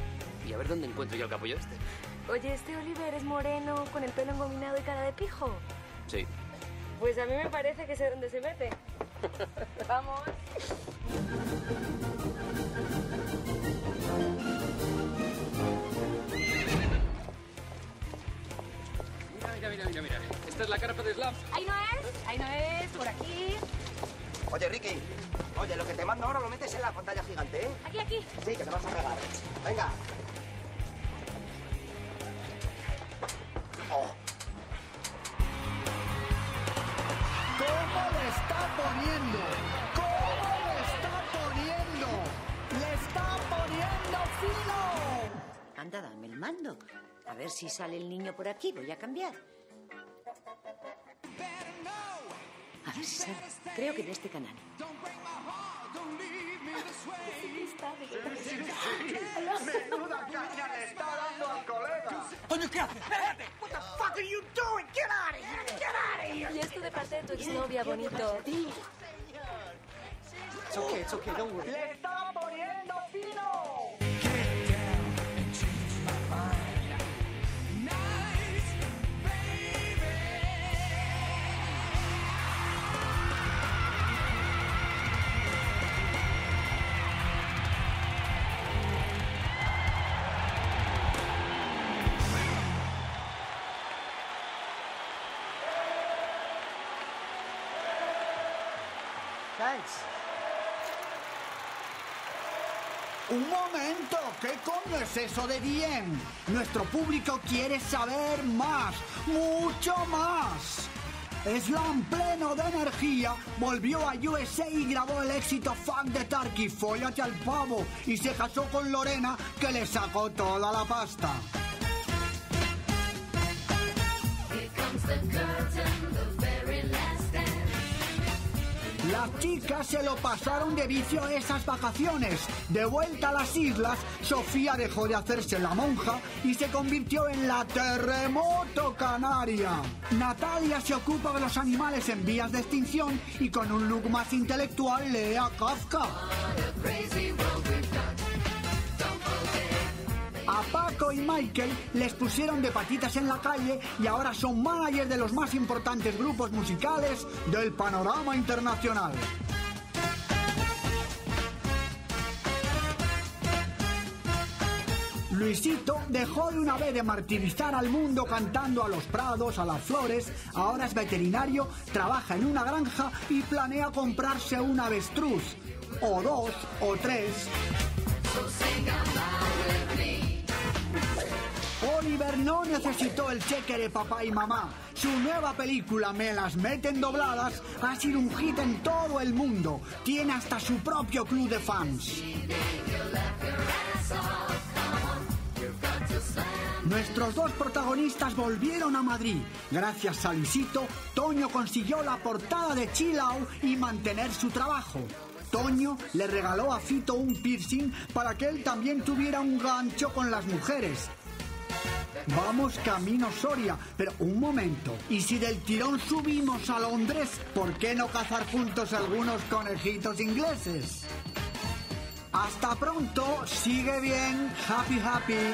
Y a ver dónde encuentro yo el capullo este. Oye, este Oliver es moreno, con el pelo engominado y cara de pijo. Sí. Pues a mí me parece que sé dónde se mete. Vamos. Mira, mira, mira, mira, mira. Esta es la carpa de Slam. Ahí no es, ahí no. Oye, Ricky. Oye, lo que te mando ahora lo metes en la pantalla gigante, ¿eh? Aquí, aquí. Sí, que te vas a pegar. Venga. Oh, ¿Cómo le está poniendo? ¿Cómo le está poniendo? ¡Le está poniendo fino! Anda, dame el mando. A ver si sale el niño por aquí. Voy a cambiar. Creo que en este canal. Menuda caña le está dando al colega. Coño, ¿qué haces? Espérate. What the fuck are you doing? Get out of here. Get out of here. Y esto de parte de tu exnovia, bonito. It's okay, it's okay, don't worry. ¡Le está poniendo fino! Un momento, ¿qué coño es eso de bien? Nuestro público quiere saber más, mucho más. Slam pleno de energía volvió a USA y grabó el éxito Fuck de Turkey, Fóllate al pavo y se casó con Lorena que le sacó toda la pasta. Curtain, Las chicas se lo pasaron de vicio esas vacaciones. De vuelta a las islas, Sofía dejó de hacerse la monja y se convirtió en la terremoto canaria. Natalia se ocupa de los animales en vías de extinción y con un look más intelectual lee a Kafka. A Paco y Michael les pusieron de patitas en la calle y ahora son managers de los más importantes grupos musicales del panorama internacional. Luisito dejó de una vez de martirizar al mundo cantando a los prados, a las flores, ahora es veterinario, trabaja en una granja y planea comprarse un avestruz, o dos, o tres. No necesitó el cheque de papá y mamá. Su nueva película, Me las meten dobladas, ha sido un hit en todo el mundo. Tiene hasta su propio club de fans. Nuestros dos protagonistas volvieron a Madrid. Gracias a Luisito, Toño consiguió la portada de Chill Out y mantener su trabajo. Toño le regaló a Fito un piercing para que él también tuviera un gancho con las mujeres. Vamos camino Soria, pero un momento. ¿Y si del tirón subimos a Londres, por qué no cazar juntos algunos conejitos ingleses? Hasta pronto, sigue bien, happy happy.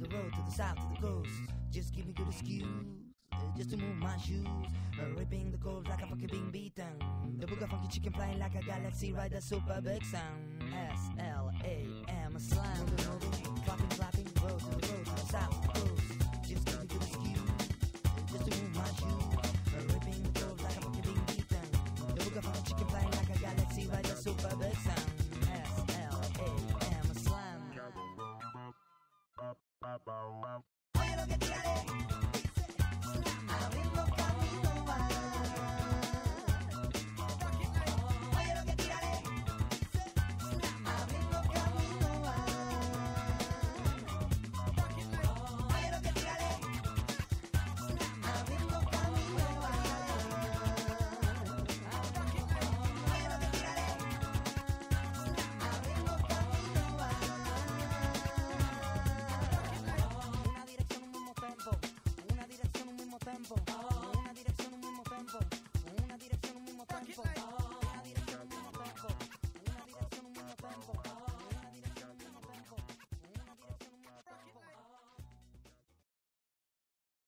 the road, to the south, to the coast. Just give me good excuse, uh, just to move my shoes. Uh, ripping the cold like a fucking being beaten. The booger funky chicken flying like a galaxy rider, super big sound. S L A M slam. Clapping, clapping, road to the road, to the south, to the coast. Just give me good excuse, uh, just to move my shoes. Uh, ripping the cold like a fucking being beaten. The booger funky chicken flying like a galaxy rider, super 宝宝